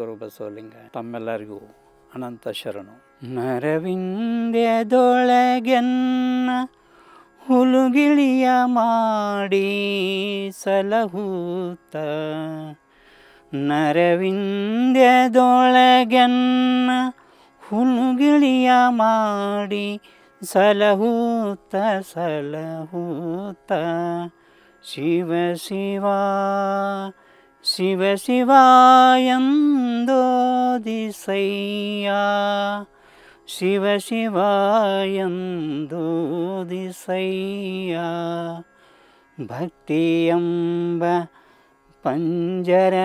ಗುರು ಬಸವಲಿಂಗ ತಮ್ಮೆಲ್ಲರಿಗೂ ಅನಂತ ಶರಣು. ನರವಿಂದ್ಯದೊಳಗೆನ್ನ ಹುಲುಗಿಳಿಯ ಮಾಡಿ ಸಲಹೂತ ನರವಿಂದ್ಯದೊಳಗೆನ್ನ ಹುಲುಗಿಳಿಯ ಮಾಡಿ ಸಲಹೂತ ಸಲಹೂತ ಶಿವ ಶಿವ शिव शिवायं दो दिसया शिव शिवायं दो भक्तियम्ब पञ्जरदोळगी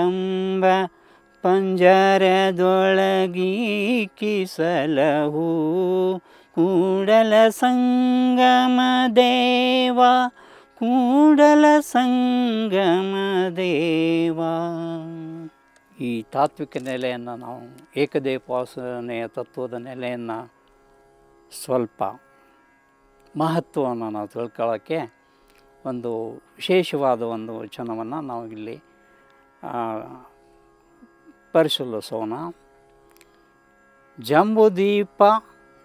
अम्ब पञ्जरदोळगि किसलह। भक्ति ಕೂಡಲ ಸಂಗಮ ದೇವ, ಕೂಡಲ ಸಂಗಮ ದೇವ. ಈ ತಾತ್ವಿಕ ನೆಲೆಯನ್ನು ನಾವು ಏಕದೇವೋಪಾಸನೆಯ ತತ್ವದ ನೆಲೆಯನ್ನು ಸ್ವಲ್ಪ ಮಹತ್ವವನ್ನು ನಾವು ತಿಳ್ಕೊಳ್ಳೋಕ್ಕೆ ಒಂದು ವಿಶೇಷವಾದ ಒಂದು ವಚನವನ್ನು ನಾವು ಇಲ್ಲಿ ಪರಿಶೀಲಿಸೋಣ. ಜಂಬುದೀಪ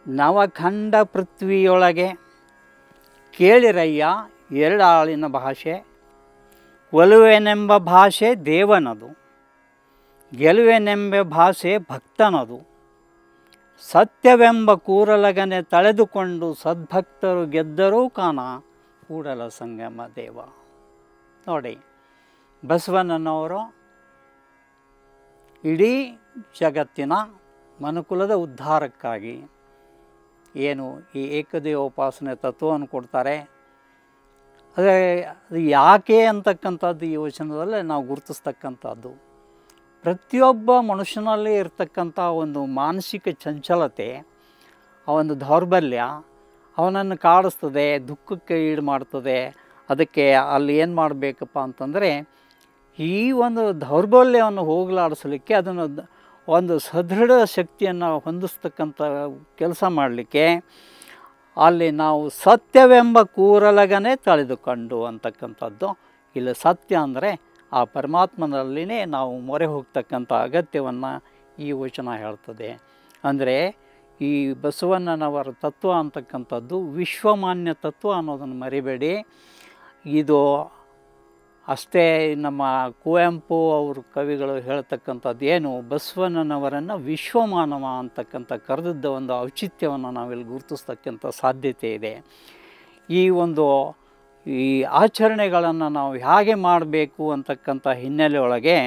ನವಖಂಡ ಪೃಥ್ವಿಯೊಳಗೆ ಕೇಳಿರಯ್ಯ ಎರಡಾಳಿನ ಭಾಷೆ, ಒಲುವೆನೆಂಬ ಭಾಷೆ ದೇವನದು, ಗೆಲುವೆನೆಂಬ ಭಾಷೆ ಭಕ್ತನದು. ಸತ್ಯವೆಂಬ ಕೂರಲಗನೆ ತಳೆದುಕೊಂಡು ಸದ್ಭಕ್ತರು ಗೆದ್ದರೂ ಕಾಣ ಕೂಡಲ ಸಂಗಮ ದೇವ. ನೋಡಿ, ಬಸವಣ್ಣನವರು ಇಡೀ ಜಗತ್ತಿನ ಮನುಕುಲದ ಉದ್ಧಾರಕ್ಕಾಗಿ ಏನು ಈ ಏಕದೇವೋಪಾಸನೆ ತತ್ವವನ್ನು ಕೊಡ್ತಾರೆ. ಅದೇ ಅದು ಯಾಕೆ ಅಂತಕ್ಕಂಥದ್ದು ಈ ವಚನದಲ್ಲೇ ನಾವು ಗುರುತಿಸ್ತಕ್ಕಂಥದ್ದು. ಪ್ರತಿಯೊಬ್ಬ ಮನುಷ್ಯನಲ್ಲಿ ಇರತಕ್ಕಂಥ ಒಂದು ಮಾನಸಿಕ ಚಂಚಲತೆ, ಆ ಒಂದು ದೌರ್ಬಲ್ಯ ಅವನನ್ನು ಕಾಡಿಸ್ತದೆ, ದುಃಖಕ್ಕೆ ಈಡು ಮಾಡ್ತದೆ. ಅದಕ್ಕೆ ಅಲ್ಲಿ ಏನು ಮಾಡಬೇಕಪ್ಪ ಅಂತಂದರೆ ಈ ಒಂದು ದೌರ್ಬಲ್ಯವನ್ನು ಹೋಗಲಾಡಿಸಲಿಕ್ಕೆ ಅದನ್ನು ಒಂದು ಸದೃಢ ಶಕ್ತಿಯನ್ನು ಹೊಂದಿಸ್ತಕ್ಕಂಥ ಕೆಲಸ ಮಾಡಲಿಕ್ಕೆ ಅಲ್ಲಿ ನಾವು ಸತ್ಯವೆಂಬ ಕೂರಲಗನೇ ತಳೆದುಕೊಂಡು ಅಂತಕ್ಕಂಥದ್ದು. ಇಲ್ಲಿ ಸತ್ಯ ಅಂದರೆ ಆ ಪರಮಾತ್ಮನಲ್ಲಿನೇ ನಾವು ಮೊರೆ ಹೋಗ್ತಕ್ಕಂಥ ಅಗತ್ಯವನ್ನು ಈ ವಚನ ಹೇಳ್ತದೆ. ಅಂದರೆ ಈ ಬಸವಣ್ಣನವರ ತತ್ವ ಅಂತಕ್ಕಂಥದ್ದು ವಿಶ್ವಮಾನ್ಯ ತತ್ವ ಅನ್ನೋದನ್ನು ಮರಿಬೇಡಿ. ಇದು ಅಷ್ಟೇ ನಮ್ಮ ಕುವೆಂಪು ಅವ್ರ ಕವಿಗಳು ಹೇಳ್ತಕ್ಕಂಥದ್ದು ಏನು? ಬಸವಣ್ಣನವರನ್ನು ವಿಶ್ವಮಾನವ ಅಂತಕ್ಕಂಥ ಕರೆದಿದ್ದ ಒಂದು ಔಚಿತ್ಯವನ್ನು ನಾವಿಲ್ಲಿ ಗುರುತಿಸ್ತಕ್ಕಂಥ ಸಾಧ್ಯತೆ ಇದೆ. ಈ ಒಂದು, ಈ ಆಚರಣೆಗಳನ್ನು ನಾವು ಹೇಗೆ ಮಾಡಬೇಕು ಅಂತಕ್ಕಂಥ ಹಿನ್ನೆಲೆಯೊಳಗೆ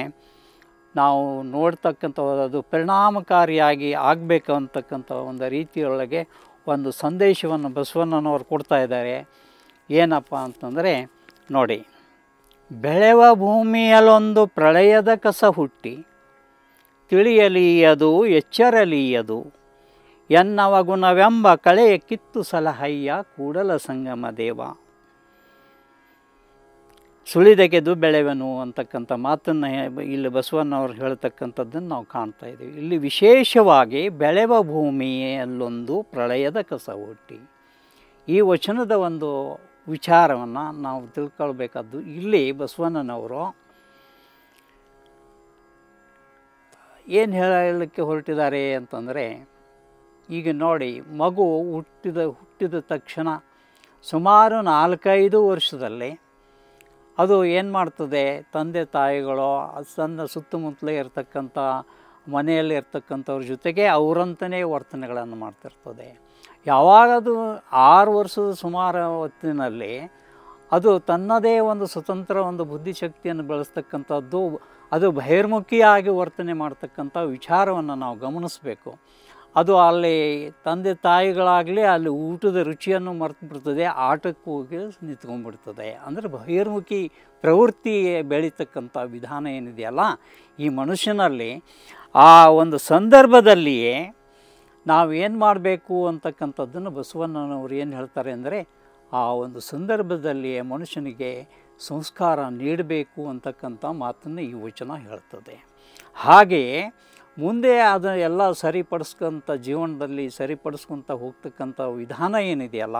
ನಾವು ನೋಡ್ತಕ್ಕಂಥ ಅದು ಪರಿಣಾಮಕಾರಿಯಾಗಿ ಆಗಬೇಕು ಅಂತಕ್ಕಂಥ ಒಂದು ರೀತಿಯೊಳಗೆ ಒಂದು ಸಂದೇಶವನ್ನು ಬಸವಣ್ಣನವರು ಕೊಡ್ತಾ ಇದ್ದಾರೆ. ಏನಪ್ಪ ಅಂತಂದರೆ ನೋಡಿ ಬೆಳೆವ ಭೂಮಿಯಲ್ಲೊಂದು ಪ್ರಳಯದ ಕಸ ಹುಟ್ಟಿ. ತಿಳಿಯಲೀಯದು, ಎಚ್ಚರಲೀಯದು. ಎನ್ನವ ಗುಣವೆಂಬ ಕಳೆಯ ಕಿತ್ತು ಸಲಹಯ್ಯ ಕೂಡಲ ಸಂಗಮ ದೇವ. ಸುಳಿದೆಗೆದು ಬೆಳೆವನು ಅಂತಕ್ಕಂಥ ಮಾತನ್ನು ಇಲ್ಲಿ ಬಸವಣ್ಣವ್ರು ಹೇಳ್ತಕ್ಕಂಥದ್ದನ್ನು ನಾವು ಕಾಣ್ತಾ ಇದ್ದೀವಿ. ಇಲ್ಲಿ ವಿಶೇಷವಾಗಿ ಬೆಳೆವ ಭೂಮಿಯಲ್ಲೊಂದು ಪ್ರಳಯದ ಕಸ ಹುಟ್ಟಿ. ಈ ವಚನದ ಒಂದು ವಿಚಾರವನ್ನು ನಾವು ತಿಳ್ಕೊಳ್ಬೇಕಾದ್ದು ಇಲ್ಲಿ ಬಸವಣ್ಣನವರು ಏನು ಹೇಳಲಿಕ್ಕೆ ಹೊರಟಿದ್ದಾರೆ ಅಂತಂದರೆ, ಈಗ ನೋಡಿ, ಮಗು ಹುಟ್ಟಿದ ಹುಟ್ಟಿದ ತಕ್ಷಣ ಸುಮಾರು ನಾಲ್ಕೈದು ವರ್ಷದಲ್ಲಿ ಅದು ಏನು ಮಾಡ್ತದೆ? ತಂದೆ ತಾಯಿಗಳು, ಸಣ್ಣ ಸುತ್ತಮುತ್ತಲೇ ಇರ್ತಕ್ಕಂಥ ಮನೆಯಲ್ಲಿ ಇರ್ತಕ್ಕಂಥವ್ರ ಜೊತೆಗೆ ಅವರಂತನೇ ವರ್ತನೆಗಳನ್ನು ಮಾಡ್ತಿರ್ತದೆ. ಯಾವಾಗ ಅದು ಆರು ವರ್ಷದ ಸುಮಾರು ಹೊತ್ತಿನಲ್ಲಿ ಅದು ತನ್ನದೇ ಒಂದು ಸ್ವತಂತ್ರ ಒಂದು ಬುದ್ಧಿಶಕ್ತಿಯನ್ನು ಬೆಳೆಸ್ತಕ್ಕಂಥದ್ದು, ಅದು ಬಹಿರ್ಮುಖಿಯಾಗಿ ವರ್ತನೆ ಮಾಡ್ತಕ್ಕಂಥ ವಿಚಾರವನ್ನು ನಾವು ಗಮನಿಸಬೇಕು. ಅದು ಅಲ್ಲಿ ತಂದೆ ತಾಯಿಗಳಾಗಲಿ ಅಲ್ಲಿ ಊಟದ ರುಚಿಯನ್ನು ಮರೆತು ಬಿಡ್ತದೆ ಆಟಕ್ಕೆ ಹೋಗಿ ನಿಂತ್ಕೊಂಡ್ಬಿಡ್ತದೆ. ಅಂದರೆ ಬಹಿರ್ಮುಖಿ ಪ್ರವೃತ್ತಿ ಬೆಳೀತಕ್ಕಂಥ ವಿಧಾನ ಏನಿದೆಯಲ್ಲ, ಈ ಮನುಷ್ಯನಲ್ಲಿ ಆ ಒಂದು ಸಂದರ್ಭದಲ್ಲಿಯೇ ನಾವು ಏನು ಮಾಡಬೇಕು ಅಂತಕ್ಕಂಥದ್ದನ್ನು ಬಸವಣ್ಣನವರು ಏನು ಹೇಳ್ತಾರೆ ಅಂದರೆ, ಆ ಒಂದು ಸಂದರ್ಭದಲ್ಲಿಯೇ ಮನುಷ್ಯನಿಗೆ ಸಂಸ್ಕಾರ ನೀಡಬೇಕು ಅಂತಕ್ಕಂಥ ಮಾತನ್ನು ಈ ವಚನ ಹೇಳ್ತದೆ. ಹಾಗೆಯೇ ಮುಂದೆ ಅದು ಎಲ್ಲ ಸರಿಪಡಿಸ್ಕೊಂಥ ಜೀವನದಲ್ಲಿ ಸರಿಪಡಿಸ್ಕೊತ ಹೋಗ್ತಕ್ಕಂಥ ವಿಧಾನ ಏನಿದೆಯಲ್ಲ,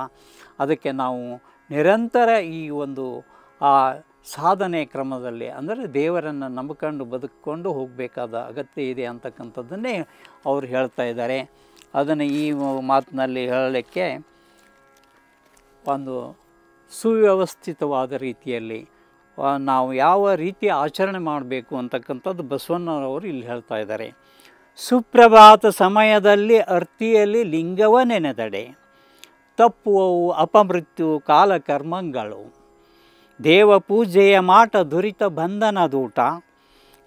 ಅದಕ್ಕೆ ನಾವು ನಿರಂತರ ಈ ಒಂದು, ಆ ಸಾಧನೆ ಕ್ರಮದಲ್ಲಿ ಅಂದರೆ ದೇವರನ್ನು ನಂಬಿಕೊಂಡು ಬದುಕೊಂಡು ಹೋಗಬೇಕಾದ ಅಗತ್ಯ ಇದೆ ಅಂತಕ್ಕಂಥದ್ದನ್ನೇ ಅವರು ಹೇಳ್ತಾ ಇದ್ದಾರೆ. ಅದನ್ನು ಈ ಮಾತಿನಲ್ಲಿ ಹೇಳಲಿಕ್ಕೆ ಒಂದು ಸುವ್ಯವಸ್ಥಿತವಾದ ರೀತಿಯಲ್ಲಿ ನಾವು ಯಾವ ರೀತಿ ಆಚರಣೆ ಮಾಡಬೇಕು ಅಂತಕ್ಕಂಥದ್ದು ಬಸವಣ್ಣನವರು ಇಲ್ಲಿ ಹೇಳ್ತಾ ಇದ್ದಾರೆ. ಸುಪ್ರಭಾತ ಸಮಯದಲ್ಲಿ ಅರ್ತಿಯಲ್ಲಿ ಲಿಂಗವ ನೆನೆದಡೆ ತಪ್ಪುವವು ಅಪಮೃತ್ಯು ಕಾಲಕರ್ಮಗಳು ದೇವ ಪೂಜೆಯ ಮಾಟ ದುರಿತ ಬಂಧನ ದೂಟ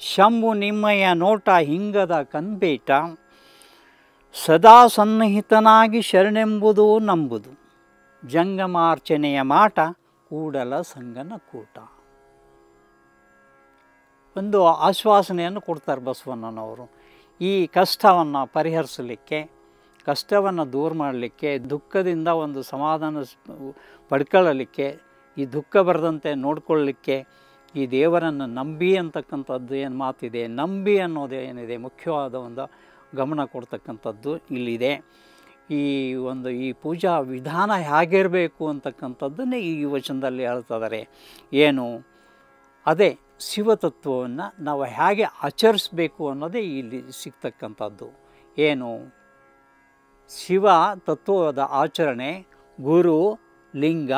ಶಂಭು ನಿಮ್ಮಯ ನೋಟ ಹಿಂಗದ ಕನ್ಬೇಟ ಸದಾ ಸನ್ನಿಹಿತನಾಗಿ ಶರಣೆಂಬುದು ನಂಬುದು. ಜಂಗಮಾರ್ಚನೆಯ ಮಾಟ ಕೂಡಲ ಸಂಗನ ಕೂಟ. ಒಂದು ಆಶ್ವಾಸನೆಯನ್ನು ಕೊಡ್ತಾರೆ ಬಸವಣ್ಣನವರು. ಈ ಕಷ್ಟವನ್ನು ಪರಿಹರಿಸಲಿಕ್ಕೆ, ಕಷ್ಟವನ್ನು ದೂರ ಮಾಡಲಿಕ್ಕೆ, ದುಃಖದಿಂದ ಒಂದು ಸಮಾಧಾನ ಪಡ್ಕೊಳ್ಳಲಿಕ್ಕೆ, ಈ ದುಃಖ ಬರದಂತೆ ನೋಡಿಕೊಳ್ಳಲಿಕ್ಕೆ ಈ ದೇವರನ್ನು ನಂಬಿ ಅಂತಕ್ಕಂಥದ್ದು ಏನು ಮಾತಿದೆ? ನಂಬಿ ಅನ್ನೋದು ಏನಿದೆ? ಮುಖ್ಯವಾದ ಒಂದು ಗಮನ ಕೊಡ್ತಕ್ಕಂಥದ್ದು ಇಲ್ಲಿದೆ. ಈ ಒಂದು ಈ ಪೂಜಾ ವಿಧಾನ ಹೇಗಿರಬೇಕು ಅಂತಕ್ಕಂಥದ್ದನ್ನೇ ಈ ವಚನದಲ್ಲಿ ಹೇಳ್ತಿದ್ದಾರೆ ಏನು? ಅದೇ ಶಿವತತ್ವವನ್ನು ನಾವು ಹೇಗೆ ಆಚರಿಸಬೇಕು ಅನ್ನೋದೇ ಇಲ್ಲಿ ಸಿಗ್ತಕ್ಕಂಥದ್ದು. ಏನು? ಶಿವ ತತ್ವದ ಆಚರಣೆ, ಗುರು, ಲಿಂಗ,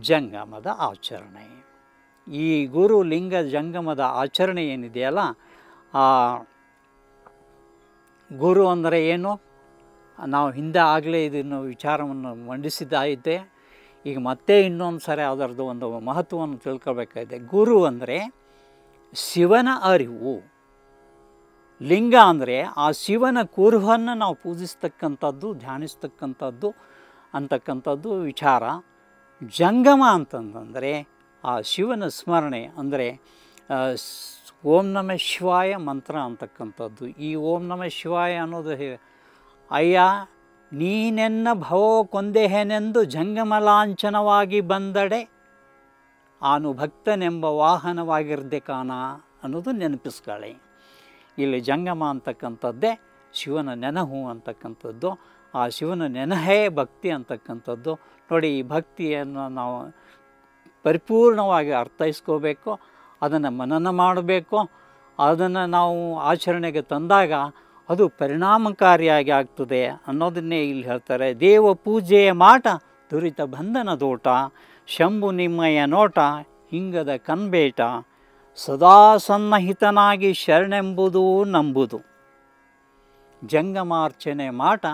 ಜಂಗಮದ ಆಚರಣೆ. ಈ ಗುರು, ಲಿಂಗ, ಜಂಗಮದ ಆಚರಣೆ ಏನಿದೆಯಲ್ಲ ಗುರು ಅಂದರೆ ಏನು? ನಾವು ಹಿಂದೆ ಆಗಲೇ ಇದನ್ನು ವಿಚಾರವನ್ನು ಮಂಡಿಸಿದ್ದಾಯಿತೆ. ಈಗ ಮತ್ತೆ ಇನ್ನೊಂದು ಸರಿ ಅದರದ್ದು ಒಂದು ಮಹತ್ವವನ್ನು ತಿಳ್ಕೊಬೇಕಾಗಿದೆ. ಗುರು ಅಂದರೆ ಶಿವನ ಅರಿವು. ಲಿಂಗ ಅಂದರೆ ಆ ಶಿವನ ಕುರುಹನ್ನು ನಾವು ಪೂಜಿಸ್ತಕ್ಕಂಥದ್ದು, ಧ್ಯಾನಿಸ್ತಕ್ಕಂಥದ್ದು ಅಂತಕ್ಕಂಥದ್ದು ವಿಚಾರ. ಜಂಗಮ ಅಂತಂದರೆ ಆ ಶಿವನ ಸ್ಮರಣೆ ಅಂದರೆ ಓಂ ನಮ ಶಿವಾಯ ಮಂತ್ರ ಅಂತಕ್ಕಂಥದ್ದು. ಈ ಓಂ ನಮ ಶಿವಾಯ ಅನ್ನೋದು ಹೇ- ಅಯ್ಯ, ನೀನೆನ್ನ ಭವೋ ಕೊಂದೆಹೆನೆಂದು ಜಂಗಮಲಾಂಛನವಾಗಿ ಬಂದಡೆ, ಆನು ಭಕ್ತನೆಂಬ ವಾಹನವಾಗಿರ್ದೆ ಕಾಣ ಅನ್ನೋದು ನೆನಪಿಸ್ಕೊಳ್ಳಿ ಇಲ್ಲಿ ಜಂಗಮ ಅಂತಕ್ಕಂಥದ್ದೇ, ಶಿವನ ನೆನಹು ಅಂತಕ್ಕಂಥದ್ದು. ಆ ಶಿವನ ನೆನಹೇ ಭಕ್ತಿ ಅಂತಕ್ಕಂಥದ್ದು. ನೋಡಿ, ಈ ಭಕ್ತಿಯನ್ನು ನಾವು ಪರಿಪೂರ್ಣವಾಗಿ ಅರ್ಥೈಸ್ಕೋಬೇಕು. ಅದನ್ನು ಮನನ ಮಾಡಬೇಕು, ಅದನ್ನು ನಾವು ಆಚರಣೆಗೆ ತಂದಾಗ ಅದು ಪರಿಣಾಮಕಾರಿಯಾಗಿ ಆಗ್ತದೆ ಅನ್ನೋದನ್ನೇ ಇಲ್ಲಿ ಹೇಳ್ತಾರೆ. ದೇವ ಪೂಜೆಯ ಮಾಟ ದುರಿತ ಬಂಧನ ದೋಟ ಶಂಭು ನಿಮ್ಮಯ ನೋಟ, ಹಿಂಗದ ಕನ್ಬೇಟ ಸದಾ ಸನ್ನಹಿತನಾಗಿ ಶರಣೆಂಬುದು ನಂಬುದು. ಜಂಗಮಾರ್ಚನೆ ಮಾಟ,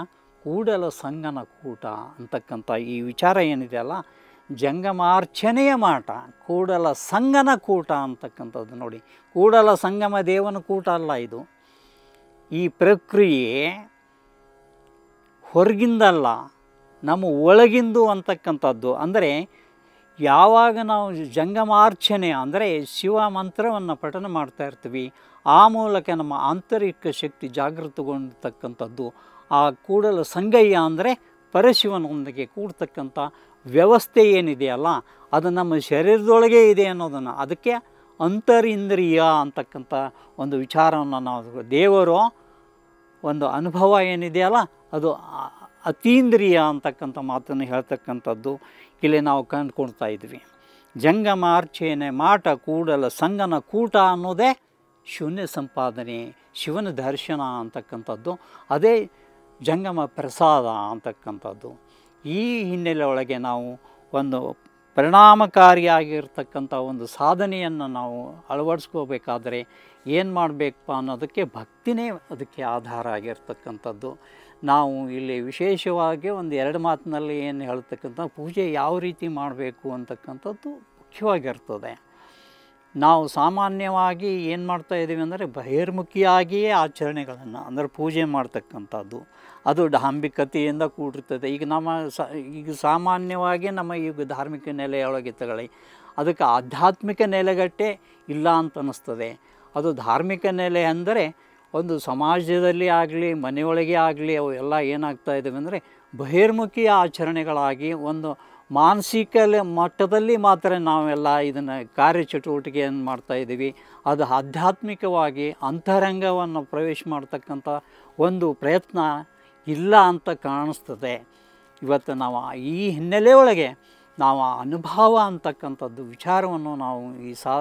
ಕೂಡಲ ಸಂಗನ ಕೂಟ ಅಂತಕ್ಕಂಥ ಈ ವಿಚಾರ ಏನಿದೆಯಲ್ಲ ಜಂಗಮಾರ್ಚನೆಯ ಮಾಟ, ಕೂಡಲ ಸಂಗನ ಕೂಟ ಅಂತಕ್ಕಂಥದ್ದು ನೋಡಿ. ಕೂಡಲ ಸಂಗಮ ದೇವನ ಕೂಟ ಅಲ್ಲ ಇದು. ಈ ಪ್ರಕ್ರಿಯೆ ಹೊರಗಿಂದಲ್ಲ, ನಮ್ಮ ಒಳಗಿಂದು ಅಂತಕ್ಕಂಥದ್ದು. ಅಂದರೆ, ಯಾವಾಗ ನಾವು ಜಂಗಮಾರ್ಚನೆ, ಅಂದರೆ ಶಿವ ಮಂತ್ರವನ್ನು ಪಠನ ಮಾಡ್ತಾ ಇರ್ತೀವಿ, ಆ ಮೂಲಕ ನಮ್ಮ ಆಂತರಿಕ ಶಕ್ತಿ ಜಾಗೃತಗೊಂಡಿರ್ತಕ್ಕಂಥದ್ದು. ಆ ಕೂಡಲ ಸಂಗಯ್ಯ, ಅಂದರೆ ಪರಶಿವನೊಂದಿಗೆ ಕೂಡ್ತಕ್ಕಂಥ ವ್ಯವಸ್ಥೆ ಏನಿದೆಯಲ್ಲ ಅದು ನಮ್ಮ ಶರೀರದೊಳಗೆ ಇದೆ ಅನ್ನೋದನ್ನು, ಅದಕ್ಕೆ ಅಂತರಿಂದ್ರಿಯ ಅಂತಕ್ಕಂಥ ಒಂದು ವಿಚಾರವನ್ನು ನಾವು ದೇವರು ಒಂದು ಅನುಭವ ಏನಿದೆಯಲ್ಲ ಅದು ಅತೀಂದ್ರಿಯ ಅಂತಕ್ಕಂಥ ಮಾತನ್ನು ಹೇಳ್ತಕ್ಕಂಥದ್ದು ಇಲ್ಲಿ ನಾವು ಕಂಡುಕೊಳ್ತಾ ಇದ್ವಿ. ಜಂಗಮಾರ್ಚನೆ ಮಾಟ ಕೂಡಲ ಸಂಗನ ಕೂಟ ಅನ್ನೋದೇ ಶೂನ್ಯ ಸಂಪಾದನೆ, ಶಿವನ ದರ್ಶನ ಅಂತಕ್ಕಂಥದ್ದು, ಅದೇ ಜಂಗಮ ಪ್ರಸಾದ ಅಂತಕ್ಕಂಥದ್ದು. ಈ ಹಿನ್ನೆಲೆ ಒಳಗೆ ನಾವು ಒಂದು ಪರಿಣಾಮಕಾರಿಯಾಗಿರ್ತಕ್ಕಂಥ ಒಂದು ಸಾಧನೆಯನ್ನು ನಾವು ಅಳವಡಿಸ್ಕೋಬೇಕಾದ್ರೆ ಏನು ಮಾಡಬೇಕಪ್ಪ ಅನ್ನೋದಕ್ಕೆ ಭಕ್ತಿನೇ ಅದಕ್ಕೆ ಆಧಾರ ಆಗಿರ್ತಕ್ಕಂಥದ್ದು. ನಾವು ಇಲ್ಲಿ ವಿಶೇಷವಾಗಿ ಒಂದು ಎರಡು ಮಾತಿನಲ್ಲಿ ಏನು ಹೇಳ್ತಕ್ಕಂಥ ಪೂಜೆ ಯಾವ ರೀತಿ ಮಾಡಬೇಕು ಅಂತಕ್ಕಂಥದ್ದು ಮುಖ್ಯವಾಗಿರ್ತದೆ. ನಾವು ಸಾಮಾನ್ಯವಾಗಿ ಏನು ಮಾಡ್ತಾ ಇದ್ದೀವಿ ಅಂದರೆ ಬಹಿರ್ಮುಖಿಯಾಗಿಯೇ ಆಚರಣೆಗಳನ್ನು ಅಂದರೆ ಪೂಜೆ ಮಾಡ್ತಕ್ಕಂಥದ್ದು. ಅದು ಡಾಂಬಿಕತೆಯಿಂದ ಕೂಡಿರ್ತದೆ. ಈಗ ನಮ್ಮ ಈಗ ಸಾಮಾನ್ಯವಾಗಿ ನಮ್ಮ ಈಗ ಧಾರ್ಮಿಕ ನೆಲೆಯೊಳಗೆ ತಗೊಳ್ಳಿ, ಅದಕ್ಕೆ ಆಧ್ಯಾತ್ಮಿಕ ನೆಲೆಗಟ್ಟೆ ಇಲ್ಲ ಅಂತ ಅನ್ನಿಸ್ತದೆ. ಅದು ಧಾರ್ಮಿಕ ನೆಲೆ ಅಂದರೆ ಒಂದು ಸಮಾಜದಲ್ಲಿ ಆಗಲಿ, ಮನೆಯೊಳಗೆ ಆಗಲಿ, ಅವು ಎಲ್ಲ ಏನಾಗ್ತಾ ಇದ್ದಾವೆ ಅಂದರೆ ಬಹಿರ್ಮುಖಿ ಆಚರಣೆಗಳಾಗಿ ಒಂದು ಮಾನಸಿಕ ಮಟ್ಟದಲ್ಲಿ ಮಾತ್ರ ನಾವೆಲ್ಲ ಇದನ್ನು ಕಾರ್ಯಚಟುವಟಿಕೆಯನ್ನು ಮಾಡ್ತಾ ಇದ್ದೀವಿ. ಅದು ಆಧ್ಯಾತ್ಮಿಕವಾಗಿ ಅಂತರಂಗವನ್ನು ಪ್ರವೇಶ ಮಾಡ್ತಕ್ಕಂಥ ಒಂದು ಪ್ರಯತ್ನ ಇಲ್ಲ ಅಂತ ಕಾಣಿಸ್ತದೆ. ಇವತ್ತು ನಾವು ಈ ಹಿನ್ನೆಲೆ ಒಳಗೆ ನಾವು ಆ ಅನುಭವ ಅಂತಕ್ಕಂಥದ್ದು ವಿಚಾರವನ್ನು ನಾವು ಈ ಸಾ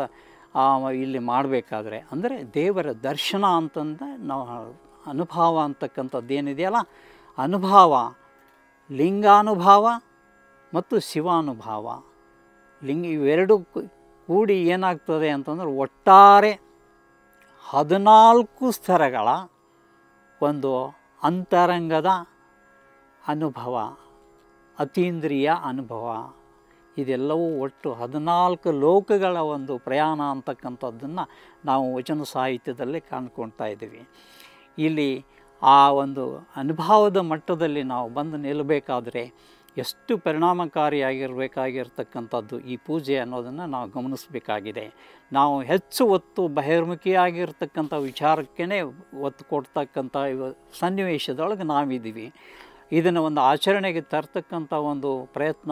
ಇಲ್ಲಿ ಮಾಡಬೇಕಾದ್ರೆ ಅಂದರೆ ದೇವರ ದರ್ಶನ ಅಂತಂದರೆ ನಾವು ಅನುಭವ ಅಂತಕ್ಕಂಥದ್ದು ಏನಿದೆಯಲ್ಲ? ಅನುಭವ, ಲಿಂಗಾನುಭಾವ ಮತ್ತು ಶಿವಾನುಭಾವ. ಲಿಂಗ ಇವೆರಡು ಕೂಡಿ ಏನಾಗ್ತದೆ ಅಂತಂದ್ರೆ ಒಟ್ಟಾರೆ ಹದಿನಾಲ್ಕು ಸ್ತರಗಳ ಒಂದು ಅಂತರಂಗದ ಅನುಭವ, ಅತೀಂದ್ರಿಯ ಅನುಭವ, ಇದೆಲ್ಲವೂ ಒಟ್ಟು ಹದಿನಾಲ್ಕು ಲೋಕಗಳ ಒಂದು ಪ್ರಯಾಣ ಅಂತಕ್ಕಂಥದ್ದನ್ನು ನಾವು ವಚನ ಸಾಹಿತ್ಯದಲ್ಲಿ ಕಾಣ್ಕೊಳ್ತಾ ಇದ್ದೀವಿ. ಇಲ್ಲಿ ಆ ಒಂದು ಅನುಭವದ ಮಟ್ಟದಲ್ಲಿ ನಾವು ಬಂದು ನಿಲ್ಲಬೇಕಾದ್ರೆ ಎಷ್ಟು ಪರಿಣಾಮಕಾರಿಯಾಗಿರಬೇಕಾಗಿರ್ತಕ್ಕಂಥದ್ದು ಈ ಪೂಜೆ ಅನ್ನೋದನ್ನು ನಾವು ಗಮನಿಸಬೇಕಾಗಿದೆ. ನಾವು ಹೆಚ್ಚು ಒತ್ತು ಬಹಿರ್ಮುಖಿಯಾಗಿರ್ತಕ್ಕಂಥ ವಿಚಾರಕ್ಕೇ ಒತ್ತು ಕೊಡ್ತಕ್ಕಂಥ ಸನ್ನಿವೇಶದೊಳಗೆ ನಾವಿದ್ದೀವಿ. ಇದನ್ನು ಒಂದು ಆಚರಣೆಗೆ ತರ್ತಕ್ಕಂಥ ಒಂದು ಪ್ರಯತ್ನ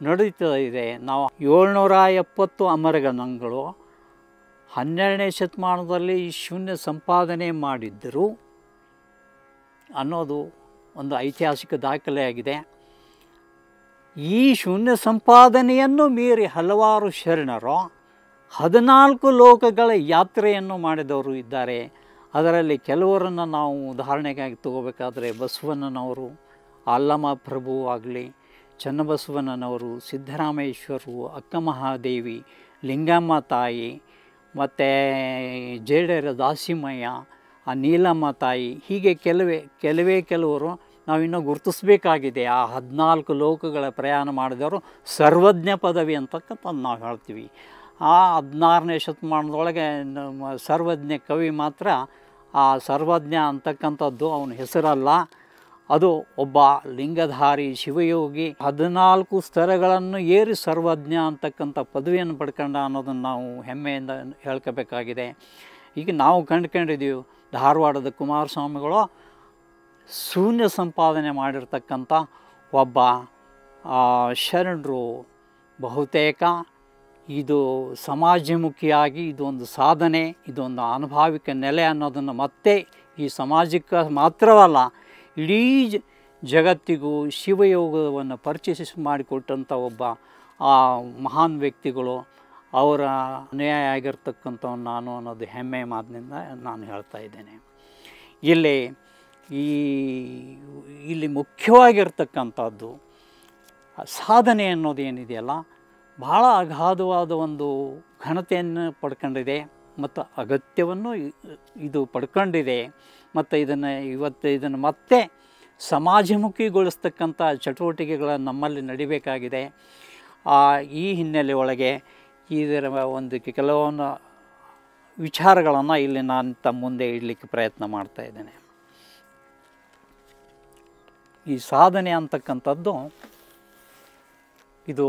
ನಡೀತಾ ಇದೆ. ನಾವು ಏಳ್ನೂರ ಎಪ್ಪತ್ತು ಅಮರಗನಗಳು ಹನ್ನೆರಡನೇ ಶತಮಾನದಲ್ಲಿ ಶೂನ್ಯ ಸಂಪಾದನೆ ಮಾಡಿದ್ದರು ಅನ್ನೋದು ಒಂದು ಐತಿಹಾಸಿಕ ದಾಖಲೆಯಾಗಿದೆ. ಈ ಶೂನ್ಯ ಸಂಪಾದನೆಯನ್ನು ಮೀರಿ ಹಲವಾರು ಶರಣರು ಹದಿನಾಲ್ಕು ಲೋಕಗಳ ಯಾತ್ರೆಯನ್ನು ಮಾಡಿದವರು ಇದ್ದಾರೆ. ಅದರಲ್ಲಿ ಕೆಲವರನ್ನು ನಾವು ಉದಾಹರಣೆಗಾಗಿ ತಗೋಬೇಕಾದ್ರೆ ಬಸವಣ್ಣನವರು ಅಲ್ಲಮ ಪ್ರಭು ಆಗಲಿ, ಚನ್ನಬಸವಣ್ಣನವರು ಸಿದ್ದರಾಮೇಶ್ವರರು ಅಕ್ಕ ಮಹಾದೇವಿ ಲಿಂಗಮ್ಮ ತಾಯಿ, ಮತ್ತು ಜೇಡರ ದಾಸಿಮಯ್ಯ, ಆ ನೀಲಮ್ಮ ತಾಯಿ, ಹೀಗೆ ಕೆಲವೇ ಕೆಲವೇ ಕೆಲವರು ನಾವಿನ್ನೂ ಗುರುತಿಸ್ಬೇಕಾಗಿದೆ. ಆ ಹದಿನಾಲ್ಕು ಲೋಕಗಳ ಪ್ರಯಾಣ ಮಾಡಿದವರು ಸರ್ವಜ್ಞ ಪದವಿ ಅಂತಕ್ಕಂಥದ್ದು ನಾವು ಹೇಳ್ತೀವಿ. ಆ ಹದಿನಾರನೇ ಶತಮಾನದೊಳಗೆ ಸರ್ವಜ್ಞ ಕವಿ ಮಾತ್ರ ಆ ಸರ್ವಜ್ಞ ಅಂತಕ್ಕಂಥದ್ದು ಅವನ ಹೆಸರಲ್ಲ. ಅದು ಒಬ್ಬ ಲಿಂಗಧಾರಿ, ಶಿವಯೋಗಿ, ಹದಿನಾಲ್ಕು ಸ್ತರಗಳನ್ನು ಏರಿ ಸರ್ವಜ್ಞ ಅಂತಕ್ಕಂಥ ಪದವಿಯನ್ನು ಪಡ್ಕೊಂಡ ಅನ್ನೋದನ್ನು ನಾವು ಹೆಮ್ಮೆಯಿಂದ ಹೇಳ್ಕೋಬೇಕಾಗಿದೆ. ಈಗ ನಾವು ಕಂಡುಕೊಂಡಿದ್ದೀವಿ, ಧಾರವಾಡದ ಕುಮಾರಸ್ವಾಮಿಗಳು ಶೂನ್ಯ ಸಂಪಾದನೆ ಮಾಡಿರ್ತಕ್ಕಂಥ ಒಬ್ಬ ಶರಣರು. ಬಹುತೇಕ ಇದು ಸಮಾಜಮುಖಿಯಾಗಿ ಇದೊಂದು ಸಾಧನೆ, ಇದೊಂದು ಅನುಭಾವಿಕ ನೆಲೆ ಅನ್ನೋದನ್ನು ಮತ್ತೆ ಈ ಸಮಾಜಕ್ಕೆ ಮಾತ್ರವಲ್ಲ, ಇಡೀ ಜಗತ್ತಿಗೂ ಶಿವಯೋಗವನ್ನು ಪರಿಚಯಿಸಿ ಮಾಡಿಕೊಟ್ಟಂಥ ಒಬ್ಬ, ಆ ಮಹಾನ್ ವ್ಯಕ್ತಿಗಳು. ಅವರ ಅನ್ಯಾಯ ಆಗಿರ್ತಕ್ಕಂಥವ್ನು ನಾನು ಅನ್ನೋದು ಹೆಮ್ಮೆ ಮಾತಿನಿಂದ ನಾನು ಹೇಳ್ತಾ ಇದ್ದೇನೆ. ಇಲ್ಲಿ ಈ ಇಲ್ಲಿ ಮುಖ್ಯವಾಗಿರ್ತಕ್ಕಂಥದ್ದು ಸಾಧನೆ ಅನ್ನೋದು ಏನಿದೆಯಲ್ಲ ಭಾಳ ಅಗಾಧವಾದ ಒಂದು ಘನತೆಯನ್ನು ಪಡ್ಕೊಂಡಿದೆ ಮತ್ತು ಅಗತ್ಯವನ್ನು ಇದು ಪಡ್ಕೊಂಡಿದೆ. ಮತ್ತು ಇದನ್ನು ಇವತ್ತು ಇದನ್ನು ಮತ್ತೆ ಸಮಾಜಮುಖಿಗೊಳಿಸ್ತಕ್ಕಂಥ ಚಟುವಟಿಕೆಗಳು ನಮ್ಮಲ್ಲಿ ನಡಿಬೇಕಾಗಿದೆ. ಆ, ಈ ಹಿನ್ನೆಲೆ ಒಳಗೆ ಇದರ ಒಂದು ಕೆಲವೊಂದು ವಿಚಾರಗಳನ್ನು ಇಲ್ಲಿ ನಾನು ತಮ್ಮ ಮುಂದೆ ಇಡಲಿಕ್ಕೆ ಪ್ರಯತ್ನ ಮಾಡ್ತಾ ಇದ್ದೇನೆ. ಈ ಸಾಧನೆ ಅಂತಕ್ಕಂಥದ್ದು ಇದು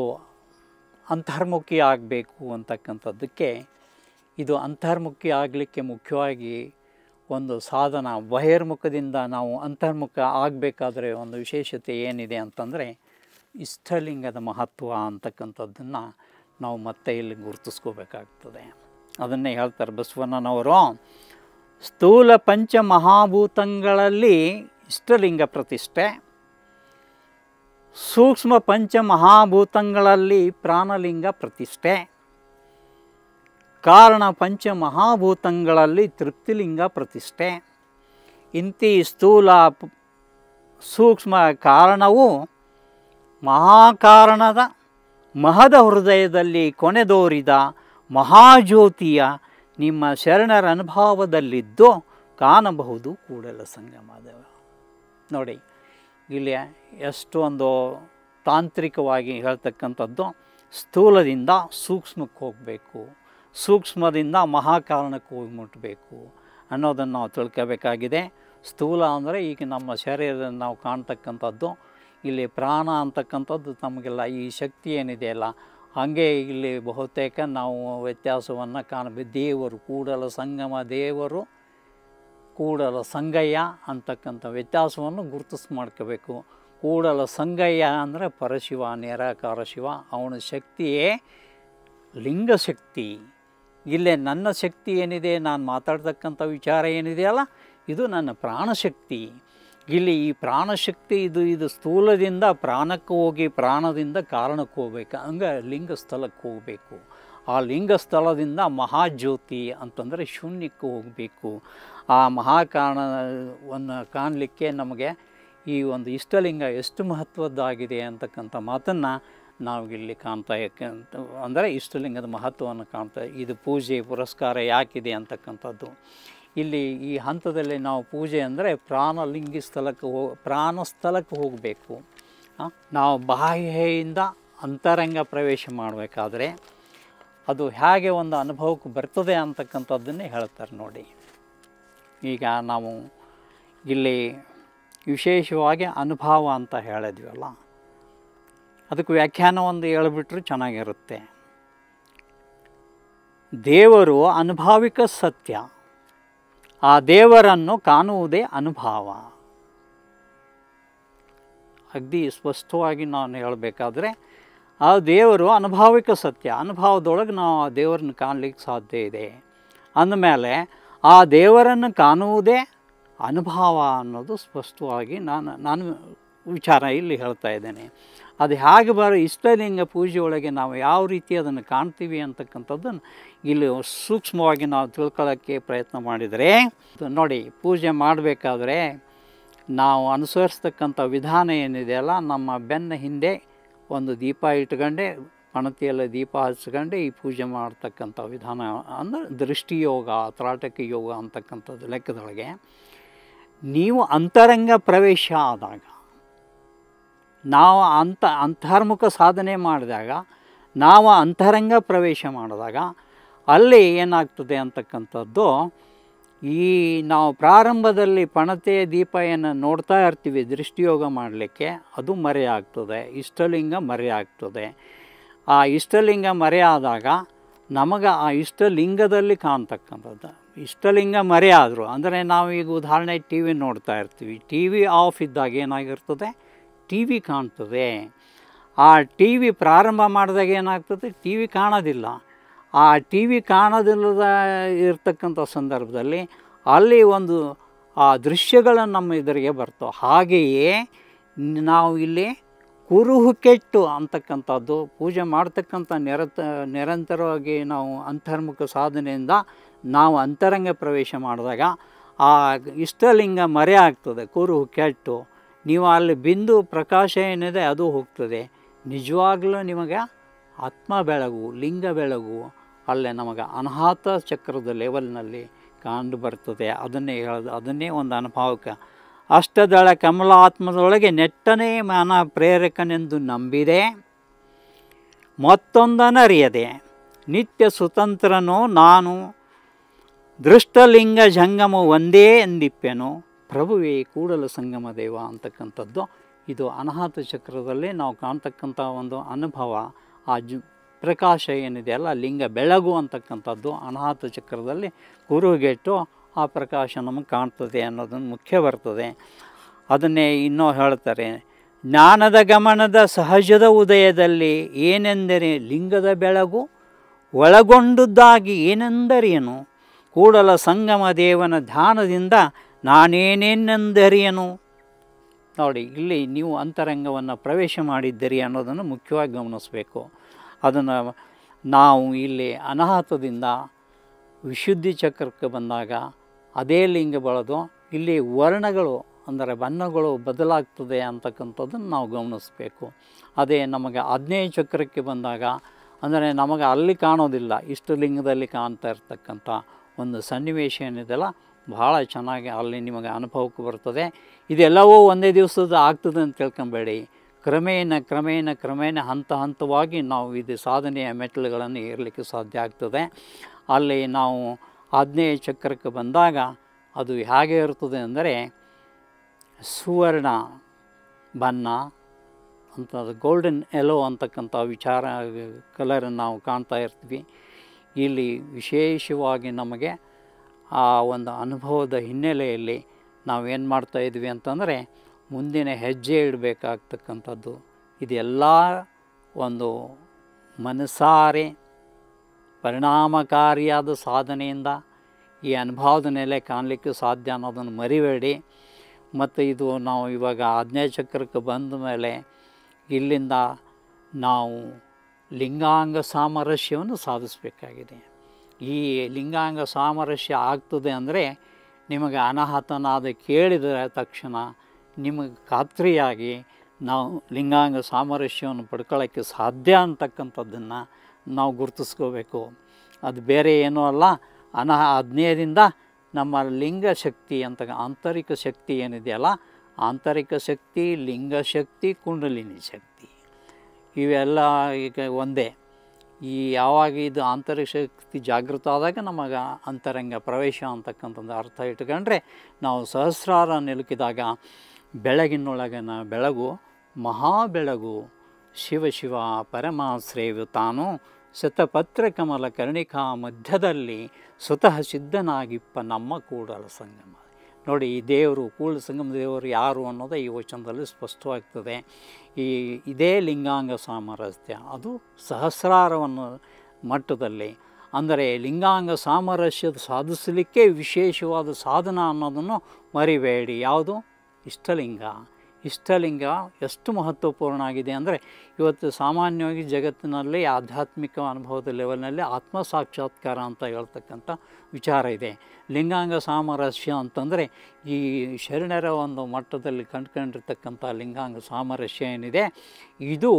ಅಂತರ್ಮುಖಿ ಆಗಬೇಕು ಅಂತಕ್ಕಂಥದ್ದಕ್ಕೆ ಇದು ಅಂತರ್ಮುಖಿ ಆಗಲಿಕ್ಕೆ ಮುಖ್ಯವಾಗಿ ಒಂದು ಸಾಧನ, ಬಹಿರ್ಮುಖದಿಂದ ನಾವು ಅಂತರ್ಮುಖ ಆಗಬೇಕಾದ್ರೆ ಒಂದು ವಿಶೇಷತೆ ಏನಿದೆ ಅಂತಂದರೆ ಇಷ್ಟಲಿಂಗದ ಮಹತ್ವ ಅಂತಕ್ಕಂಥದ್ದನ್ನು ನಾವು ಮತ್ತೆ ಇಲ್ಲಿ ಗುರುತಿಸ್ಕೋಬೇಕಾಗ್ತದೆ. ಅದನ್ನೇ ಹೇಳ್ತಾರೆ ಬಸವಣ್ಣನವರು, ಸ್ಥೂಲ ಪಂಚಮಹಾಭೂತಗಳಲ್ಲಿ ಇಷ್ಟಲಿಂಗ ಪ್ರತಿಷ್ಠೆ ಸೂಕ್ಷ್ಮ ಪಂಚಮಹಾಭೂತಗಳಲ್ಲಿ ಪ್ರಾಣಲಿಂಗ ಪ್ರತಿಷ್ಠೆ. ಕಾರಣ ಪಂಚಮಹಾಭೂತಗಳಲ್ಲಿ ತೃಪ್ತಿಲಿಂಗ ಪ್ರತಿಷ್ಠೆ. ಇಂತಿ ಸ್ಥೂಲ ಸೂಕ್ಷ್ಮ ಕಾರಣವು ಮಹಾಕಾರಣದ ಮಹದ ಹೃದಯದಲ್ಲಿ ಕೊನೆದೋರಿದ ಮಹಾಜ್ಯೋತಿಯ ನಿಮ್ಮ ಶರಣರ ಅನುಭವದಲ್ಲಿದ್ದು ಕಾಣಬಹುದು ಕೂಡಲ ಸಂಗಮದ ನೋಡಿ ಇಲ್ಲಿ ಎಷ್ಟೊಂದು ತಾಂತ್ರಿಕವಾಗಿ ಹೇಳ್ತಕ್ಕಂಥದ್ದು, ಸ್ಥೂಲದಿಂದ ಸೂಕ್ಷ್ಮಕ್ಕೆ ಹೋಗಬೇಕು. ಸೂಕ್ಷ್ಮದಿಂದ ಮಹಾಕಾರಣಕ್ಕೆ ಹೋಗಿ ಮುಟ್ಟಬೇಕು ಅನ್ನೋದನ್ನು ನಾವು ತಿಳ್ಕೋಬೇಕಾಗಿದೆ. ಸ್ಥೂಲ ಅಂದರೆ ಈಗ ನಮ್ಮ ಶರೀರದಲ್ಲಿ ನಾವು ಕಾಣ್ತಕ್ಕಂಥದ್ದು, ಇಲ್ಲಿ ಪ್ರಾಣ ಅಂತಕ್ಕಂಥದ್ದು ನಮಗೆಲ್ಲ ಈ ಶಕ್ತಿ ಏನಿದೆಯಲ್ಲ ಹಾಗೆ ಇಲ್ಲಿ ಬಹುತೇಕ ನಾವು ವ್ಯತ್ಯಾಸವನ್ನು ಕಾಣಬೇಕು. ದೇವರು, ಕೂಡಲ ಸಂಗಮ ದೇವರು ಕೂಡಲ ಸಂಗಯ್ಯ ಅಂತಕ್ಕಂಥ ವ್ಯತ್ಯಾಸವನ್ನು ಗುರುತಿಸ್ ಮಾಡ್ಕೋಬೇಕು. ಕೂಡಲ ಸಂಗಯ್ಯ ಅಂದರೆ ಪರಶಿವ, ನಿರಾಕಾರ ಶಿವ. ಅವನ ಶಕ್ತಿಯೇ ಲಿಂಗಶಕ್ತಿ ಇಲ್ಲೇ ನನ್ನ ಶಕ್ತಿ ಏನಿದೆ, ನಾನು ಮಾತಾಡ್ತಕ್ಕಂಥ ವಿಚಾರ ಏನಿದೆಯಲ್ಲ ಇದು ನನ್ನ ಪ್ರಾಣಶಕ್ತಿ ಇಲ್ಲಿ ಈ ಪ್ರಾಣಶಕ್ತಿ ಇದು ಇದು ಸ್ಥೂಲದಿಂದ ಪ್ರಾಣಕ್ಕೆ ಹೋಗಿ ಪ್ರಾಣದಿಂದ ಕಾರಣಕ್ಕೆ ಹೋಗ್ಬೇಕು. ಹಂಗೆ ಲಿಂಗ ಸ್ಥಳಕ್ಕೆ ಹೋಗಬೇಕು. ಆ ಲಿಂಗ ಸ್ಥಳದಿಂದ ಮಹಾಜ್ಯೋತಿ ಅಂತಂದರೆ ಶೂನ್ಯಕ್ಕೆ ಹೋಗಬೇಕು. ಆ ಮಹಾಕಾರಣವನ್ನು ಕಾಣಲಿಕ್ಕೆ ನಮಗೆ ಈ ಒಂದು ಇಷ್ಟಲಿಂಗ ಎಷ್ಟು ಮಹತ್ವದ್ದಾಗಿದೆ ಅಂತಕ್ಕಂಥ ಮಾತನ್ನು ನಾವು ಇಲ್ಲಿ ಕಾಣ್ತಾ ಅಂದರೆ ಇಷ್ಟಲಿಂಗದ ಮಹತ್ವವನ್ನು ಕಾಣ್ತಾ, ಇದು ಪೂಜೆ, ಪುರಸ್ಕಾರ ಯಾಕಿದೆ ಅಂತಕ್ಕಂಥದ್ದು. ಇಲ್ಲಿ ಈ ಹಂತದಲ್ಲಿ ನಾವು ಪೂಜೆ ಅಂದರೆ ಪ್ರಾಣಲಿಂಗಿ ಸ್ಥಳಕ್ಕೆ ಹೋ ಪ್ರಾಣ ಸ್ಥಳಕ್ಕೆ ಹೋಗಬೇಕು ನಾವು ಬಾಹ್ಯೆಯಿಂದ ಅಂತರಂಗ ಪ್ರವೇಶ ಮಾಡಬೇಕಾದ್ರೆ ಅದು ಹೇಗೆ ಒಂದು ಅನುಭವಕ್ಕೆ ಬರ್ತದೆ ಅಂತಕ್ಕಂಥದ್ದನ್ನೇ ಹೇಳ್ತಾರೆ ನೋಡಿ. ಈಗ ನಾವು ಇಲ್ಲಿ ವಿಶೇಷವಾಗಿ ಅನುಭವ ಅಂತ ಹೇಳಿದ್ವಲ್ಲ, ಅದಕ್ಕೆ ವ್ಯಾಖ್ಯಾನ ಒಂದು ಹೇಳ್ಬಿಟ್ರೆ ಚೆನ್ನಾಗಿರುತ್ತೆ. ದೇವರು ಅನುಭಾವಿಕ ಸತ್ಯ, ಆ ದೇವರನ್ನು ಕಾಣುವುದೇ ಅನುಭವ. ಅಗ್ದಿ ಸ್ಪಷ್ಟವಾಗಿ ನಾನು ಹೇಳಬೇಕಾದ್ರೆ ಆ ದೇವರು ಅನುಭಾವಿಕ ಸತ್ಯ, ಅನುಭವದೊಳಗೆ ನಾವು ಆ ದೇವರನ್ನು ಕಾಣಲಿಕ್ಕೆ ಸಾಧ್ಯ ಇದೆ. ಅಂದಮೇಲೆ ಆ ದೇವರನ್ನು ಕಾಣುವುದೇ ಅನುಭವ ಅನ್ನೋದು ಸ್ಪಷ್ಟವಾಗಿ ನಾನು ನಾನು ವಿಚಾರ ಇಲ್ಲಿ ಹೇಳ್ತಾ ಇದ್ದೇನೆ. ಅದು ಹೇಗೆ ಬರೋ ಇಷ್ಟಲಿಂಗ ಪೂಜೆಯೊಳಗೆ ನಾವು ಯಾವ ರೀತಿ ಅದನ್ನು ಕಾಣ್ತೀವಿ ಅಂತಕ್ಕಂಥದ್ದನ್ನು ಇಲ್ಲಿ ಸೂಕ್ಷ್ಮವಾಗಿ ನಾವು ತಿಳ್ಕೊಳ್ಳೋಕ್ಕೆ ಪ್ರಯತ್ನ ಮಾಡಿದರೆ, ನೋಡಿ ಪೂಜೆ ಮಾಡಬೇಕಾದ್ರೆ ನಾವು ಅನುಸರಿಸ್ತಕ್ಕಂಥ ವಿಧಾನ ಏನಿದೆಯಲ್ಲ, ನಮ್ಮ ಬೆನ್ನ ಹಿಂದೆ ಒಂದು ದೀಪ ಇಟ್ಕೊಂಡೆ, ಪಣತಿಯಲ್ಲಿ ದೀಪ ಹಚ್ಕೊಂಡೆ, ಈ ಪೂಜೆ ಮಾಡ್ತಕ್ಕಂಥ ವಿಧಾನ ಅಂದರೆ ದೃಷ್ಟಿಯೋಗ, ತ್ರಾಟಕ ಯೋಗ ಅಂತಕ್ಕಂಥದ್ದು ಲೆಕ್ಕದೊಳಗೆ. ನೀವು ಅಂತರಂಗ ಪ್ರವೇಶ ಆದಾಗ, ನಾವು ಅಂತ, ಅಂತರ್ಮುಖ ಸಾಧನೆ ಮಾಡಿದಾಗ, ನಾವು ಅಂತರಂಗ ಪ್ರವೇಶ ಮಾಡಿದಾಗ, ಅಲ್ಲಿ ಏನಾಗ್ತದೆ ಅಂತಕ್ಕಂಥದ್ದು ಈ ನಾವು ಪ್ರಾರಂಭದಲ್ಲಿ ಪಣತೆಯ ದೀಪ ಏನು ನೋಡ್ತಾ ಇರ್ತೀವಿ, ದೃಷ್ಟಿಯೋಗ ಮಾಡಲಿಕ್ಕೆ, ಅದು ಮರೆ ಆಗ್ತದೆ, ಇಷ್ಟಲಿಂಗ ಮರೆ ಆಗ್ತದೆ. ಆ ಇಷ್ಟಲಿಂಗ ಮರೆ ಆದಾಗ ನಮಗೆ ಆ ಇಷ್ಟಲಿಂಗದಲ್ಲಿ ಕಾಣ್ತಕ್ಕಂಥದ್ದು. ಇಷ್ಟಲಿಂಗ ಮರೆ ಆದರೂ, ಅಂದರೆ ನಾವು ಈಗ ಉದಾಹರಣೆ ಟಿ ವಿ ನೋಡ್ತಾ ಇರ್ತೀವಿ. ಟಿ ವಿ ಆಫ್ ಇದ್ದಾಗ ಏನಾಗಿರ್ತದೆ? ಟಿ ವಿ ಕಾಣ್ತದೆ. ಆ ಟಿ ವಿ ಪ್ರಾರಂಭ ಮಾಡಿದಾಗ ಏನಾಗ್ತದೆ? ಟಿ ವಿ ಕಾಣೋದಿಲ್ಲ. ಆ ಟಿ ವಿ ಕಾಣೋದಿಲ್ಲದ ಇರತಕ್ಕಂಥ ಸಂದರ್ಭದಲ್ಲಿ ಅಲ್ಲಿ ಒಂದು ಆ ದೃಶ್ಯಗಳು ನಮ್ಮ ಎದುರಿಗೆ ಬರ್ತವೆ ಹಾಗೆಯೇ ನಾವು ಇಲ್ಲಿ ಕುರುಹು ಕೆಟ್ಟು ಅಂತಕ್ಕಂಥದ್ದು, ಪೂಜೆ ಮಾಡ್ತಕ್ಕಂಥ ನಿರತ, ನಿರಂತರವಾಗಿ ನಾವು ಅಂತರ್ಮುಖ ಸಾಧನೆಯಿಂದ ನಾವು ಅಂತರಂಗ ಪ್ರವೇಶ ಮಾಡಿದಾಗ ಆ ಇಷ್ಟಲಿಂಗ ಮರೆ ಆಗ್ತದೆ, ಕುರುಹು ಕೆಟ್ಟು. ನೀವು ಅಲ್ಲಿ ಬಿಂದು ಪ್ರಕಾಶ ಏನಿದೆ ಅದು ಹೋಗ್ತದೆ. ನಿಜವಾಗ್ಲೂ ನಿಮಗೆ ಆತ್ಮ ಬೆಳಗು, ಲಿಂಗ ಬೆಳಗು ಅಲ್ಲೇ ನಮಗೆ ಅನಾಹತ ಚಕ್ರದ ಲೆವೆಲ್ನಲ್ಲಿ ಕಂಡು ಬರ್ತದೆ. ಅದನ್ನೇ ಹೇಳೋದು, ಅದನ್ನೇ ಒಂದು ಅನುಭವಕ್ಕೆ ಅಷ್ಟದಳ ಕಮಲಾತ್ಮದೊಳಗೆ ನೆಟ್ಟನೇ ಮನ ಪ್ರೇರಕನೆಂದು ನಂಬಿದೆ. ಮತ್ತೊಂದನರಿಯದೆ, ನಿತ್ಯ ಸ್ವತಂತ್ರನೋ ನಾನು ದೃಷ್ಟಲಿಂಗ ಜಂಗಮ ಒಂದೇ ಎಂದಿಪ್ಪೆನು. ಪ್ರಭುವೇ ಕೂಡಲ ಸಂಗಮ ದೇವ ಅಂತಕ್ಕಂಥದ್ದು. ಇದು ಅನಾಹತ ಚಕ್ರದಲ್ಲಿ ನಾವು ಕಾಣ್ತಕ್ಕಂಥ ಒಂದು ಅನುಭವ. ಆ ಜು ಪ್ರಕಾಶ ಏನಿದೆಯಲ್ಲ ಲಿಂಗ ಬೆಳಗು ಅಂತಕ್ಕಂಥದ್ದು ಅನಾಥ ಚಕ್ರದಲ್ಲಿ ಗುರುಗೆಟ್ಟು ಆ ಪ್ರಕಾಶ ನಮಗೆ ಕಾಣ್ತದೆ ಅನ್ನೋದನ್ನು ಮುಖ್ಯ ಬರ್ತದೆ. ಅದನ್ನೇ ಇನ್ನೂ ಹೇಳ್ತಾರೆ, ಜ್ಞಾನದ ಗಮನದ ಸಹಜದ ಉದಯದಲ್ಲಿ ಏನೆಂದರೆ ಲಿಂಗದ ಬೆಳಗು, ಒಳಗೊಂಡುದ್ದಾಗಿ ಏನೆಂದರೇನು? ಕೂಡಲ ಸಂಗಮ ದೇವನ ಧ್ಯಾನದಿಂದ ನಾನೇನೇನೆಂದರಿಯನು ನೋಡಿ, ಇಲ್ಲಿ ನೀವು ಅಂತರಂಗವನ್ನು ಪ್ರವೇಶ ಮಾಡಿದ್ದೀರಿ ಅನ್ನೋದನ್ನು ಮುಖ್ಯವಾಗಿ ಗಮನಿಸಬೇಕು. ಅದನ್ನು ನಾವು ಇಲ್ಲಿ ಅನಾಹತದಿಂದ ವಿಶುದ್ಧಿ ಚಕ್ರಕ್ಕೆ ಬಂದಾಗ ಅದೇ ಲಿಂಗ ಬಳದು ಇಲ್ಲಿ ವರ್ಣಗಳು ಅಂದರೆ ಬಣ್ಣಗಳು ಬದಲಾಗ್ತದೆ ಅಂತಕ್ಕಂಥದ್ದನ್ನು ನಾವು ಗಮನಿಸಬೇಕು. ಅದೇ ನಮಗೆ ಹದಿನೈದು ಚಕ್ರಕ್ಕೆ ಬಂದಾಗ ಅಂದರೆ ನಮಗೆ ಅಲ್ಲಿ ಕಾಣೋದಿಲ್ಲ, ಇಷ್ಟು ಲಿಂಗದಲ್ಲಿ ಕಾಣ್ತಾ ಇರ್ತಕ್ಕಂಥ ಒಂದು ಸನ್ನಿವೇಶ ಏನಿದೆಲ್ಲ ಭಾಳ ಚೆನ್ನಾಗಿ ಅಲ್ಲಿ ನಿಮಗೆ ಅನುಭವಕ್ಕೆ ಬರ್ತದೆ. ಇದೆಲ್ಲವೂ ಒಂದೇ ದಿವಸದ ಆಗ್ತದೆ ಅಂತ ತಿಳ್ಕೊಬೇಡಿ. ಕ್ರಮೇಣ ಕ್ರಮೇಣ ಕ್ರಮೇಣ ಹಂತ ಹಂತವಾಗಿ ನಾವು ಇದು ಸಾಧನೆಯ ಮೆಟ್ಟಲುಗಳನ್ನು ಏರಲಿಕ್ಕೆ ಸಾಧ್ಯ ಆಗ್ತದೆ. ಅಲ್ಲಿ ನಾವು ಆಗ್ನೇಯ ಚಕ್ರಕ್ಕೆ ಬಂದಾಗ ಅದು ಹೇಗೆ ಇರ್ತದೆ ಅಂದರೆ ಸುವರ್ಣ ಬಣ್ಣ ಅಂತ ಗೋಲ್ಡನ್ ಎಲೋ ಅಂತಕ್ಕಂಥ ವಿಚಾರ ಕಲರನ್ನು ನಾವು ಕಾಣ್ತಾ ಇರ್ತೀವಿ. ಇಲ್ಲಿ ವಿಶೇಷವಾಗಿ ನಮಗೆ ಆ ಒಂದು ಅನುಭವದ ಹಿನ್ನೆಲೆಯಲ್ಲಿ ನಾವು ಏನು ಮಾಡ್ತಾಯಿದ್ವಿ ಅಂತಂದರೆ ಮುಂದಿನ ಹೆಜ್ಜೆ ಇಡಬೇಕಾಗ್ತಕ್ಕಂಥದ್ದು. ಇದೆಲ್ಲ ಒಂದು ಮನಸಾರೆ ಪರಿಣಾಮಕಾರಿಯಾದ ಸಾಧನೆಯಿಂದ ಈ ಅನುಭವದ ನೆಲೆ ಕಾಣಲಿಕ್ಕೆ ಸಾಧ್ಯ ಅನ್ನೋದನ್ನು ಮರಿಬೇಡಿ. ಮತ್ತು ಇದು ನಾವು ಇವಾಗ ಆಜ್ಞೆ ಚಕ್ರಕ್ಕೆ ಬಂದ ಮೇಲೆ ಇಲ್ಲಿಂದ ನಾವು ಲಿಂಗಾಂಗ ಸಾಮರಸ್ಯವನ್ನು ಸಾಧಿಸಬೇಕಾಗಿದೆ. ಈ ಲಿಂಗಾಂಗ ಸಾಮರಸ್ಯ ಆಗ್ತದೆ ಅಂದರೆ ನಿಮಗೆ ಅನಾಹತನಾದ ಕೇಳಿದ ತಕ್ಷಣ ನಿಮಗೆ ಖಾತ್ರಿಯಾಗಿ ನಾವು ಲಿಂಗಾಂಗ ಸಾಮರಸ್ಯವನ್ನು ಪಡ್ಕೊಳ್ಳೋಕ್ಕೆ ಸಾಧ್ಯ ಅಂತಕ್ಕಂಥದ್ದನ್ನು ನಾವು ಗುರುತಿಸ್ಕೋಬೇಕು. ಅದು ಬೇರೆ ಏನೂ ಅಲ್ಲ. ಅನಹ ಆಜ್ಞೆಯದಿಂದ ನಮ್ಮ ಲಿಂಗ ಶಕ್ತಿ ಅಂತ ಆಂತರಿಕ ಶಕ್ತಿ ಏನಿದೆಯಲ್ಲ, ಆಂತರಿಕ ಶಕ್ತಿ, ಲಿಂಗ ಶಕ್ತಿ, ಕುಂಡಲಿನಿ ಶಕ್ತಿ. ಇವೆಲ್ಲ ಈಗ ಒಂದೇ. ಈ ಯಾವಾಗ ಇದು ಆಂತರಿಕ ಶಕ್ತಿ ಜಾಗೃತ ಆದಾಗ ನಮಗೆ ಅಂತರಂಗ ಪ್ರವೇಶ ಅಂತಕ್ಕಂಥದ್ದು ಅರ್ಥ ಇಟ್ಕೊಂಡ್ರೆ ನಾವು ಸಹಸ್ರಾರ ನಿಲುಕಿದಾಗ ಬೆಳಗಿನೊಳಗಿನ ಬೆಳಗು ಮಹಾ ಬೆಳಗು ಶಿವ ಶಿವ ಪರಮಾಶ್ರೇಯು ತಾನು ಶತಪತ್ರ ಕಮಲ ಕರ್ಣಿಕಾ ಮಧ್ಯದಲ್ಲಿ ಸ್ವತಃ ಸಿದ್ಧನಾಗಿಪ್ಪ ನಮ್ಮ ಕೂಡಲ ಸಂಗಮ. ನೋಡಿ, ಈ ದೇವರು, ಕೂಡಲ ಸಂಗಮ ದೇವರು ಯಾರು ಅನ್ನೋದು ಈ ವಚನದಲ್ಲಿ ಸ್ಪಷ್ಟವಾಗ್ತದೆ. ಈ ಇದೇ ಲಿಂಗಾಂಗ ಸಾಮರಸ್ಯ. ಅದು ಸಹಸ್ರಾರವನ್ನು ಮಟ್ಟದಲ್ಲಿ. ಅಂದರೆ ಲಿಂಗಾಂಗ ಸಾಮರಸ್ಯದ ಸಾಧಿಸಲಿಕ್ಕೆ ವಿಶೇಷವಾದ ಸಾಧನ ಅನ್ನೋದನ್ನು ಮರಿಬೇಡಿ. ಯಾವುದು? ಇಷ್ಟಲಿಂಗ. ಇಷ್ಟಲಿಂಗ ಎಷ್ಟು ಮಹತ್ವಪೂರ್ಣ ಆಗಿದೆ ಅಂದರೆ ಇವತ್ತು ಸಾಮಾನ್ಯವಾಗಿ ಜಗತ್ತಿನಲ್ಲಿ ಆಧ್ಯಾತ್ಮಿಕ ಅನುಭವದ ಲೆವೆಲ್ನಲ್ಲಿ ಆತ್ಮ ಸಾಕ್ಷಾತ್ಕಾರ ಅಂತ ಹೇಳ್ತಕ್ಕಂಥ ವಿಚಾರ ಇದೆ. ಲಿಂಗಾಂಗ ಸಾಮರಸ್ಯ ಅಂತಂದರೆ ಈ ಶರಣರ ಒಂದು ಮಟ್ಟದಲ್ಲಿ ಕಂಡುಕೊಂಡಿರ್ತಕ್ಕಂಥ ಲಿಂಗಾಂಗ ಸಾಮರಸ್ಯ ಏನಿದೆ, ಇದು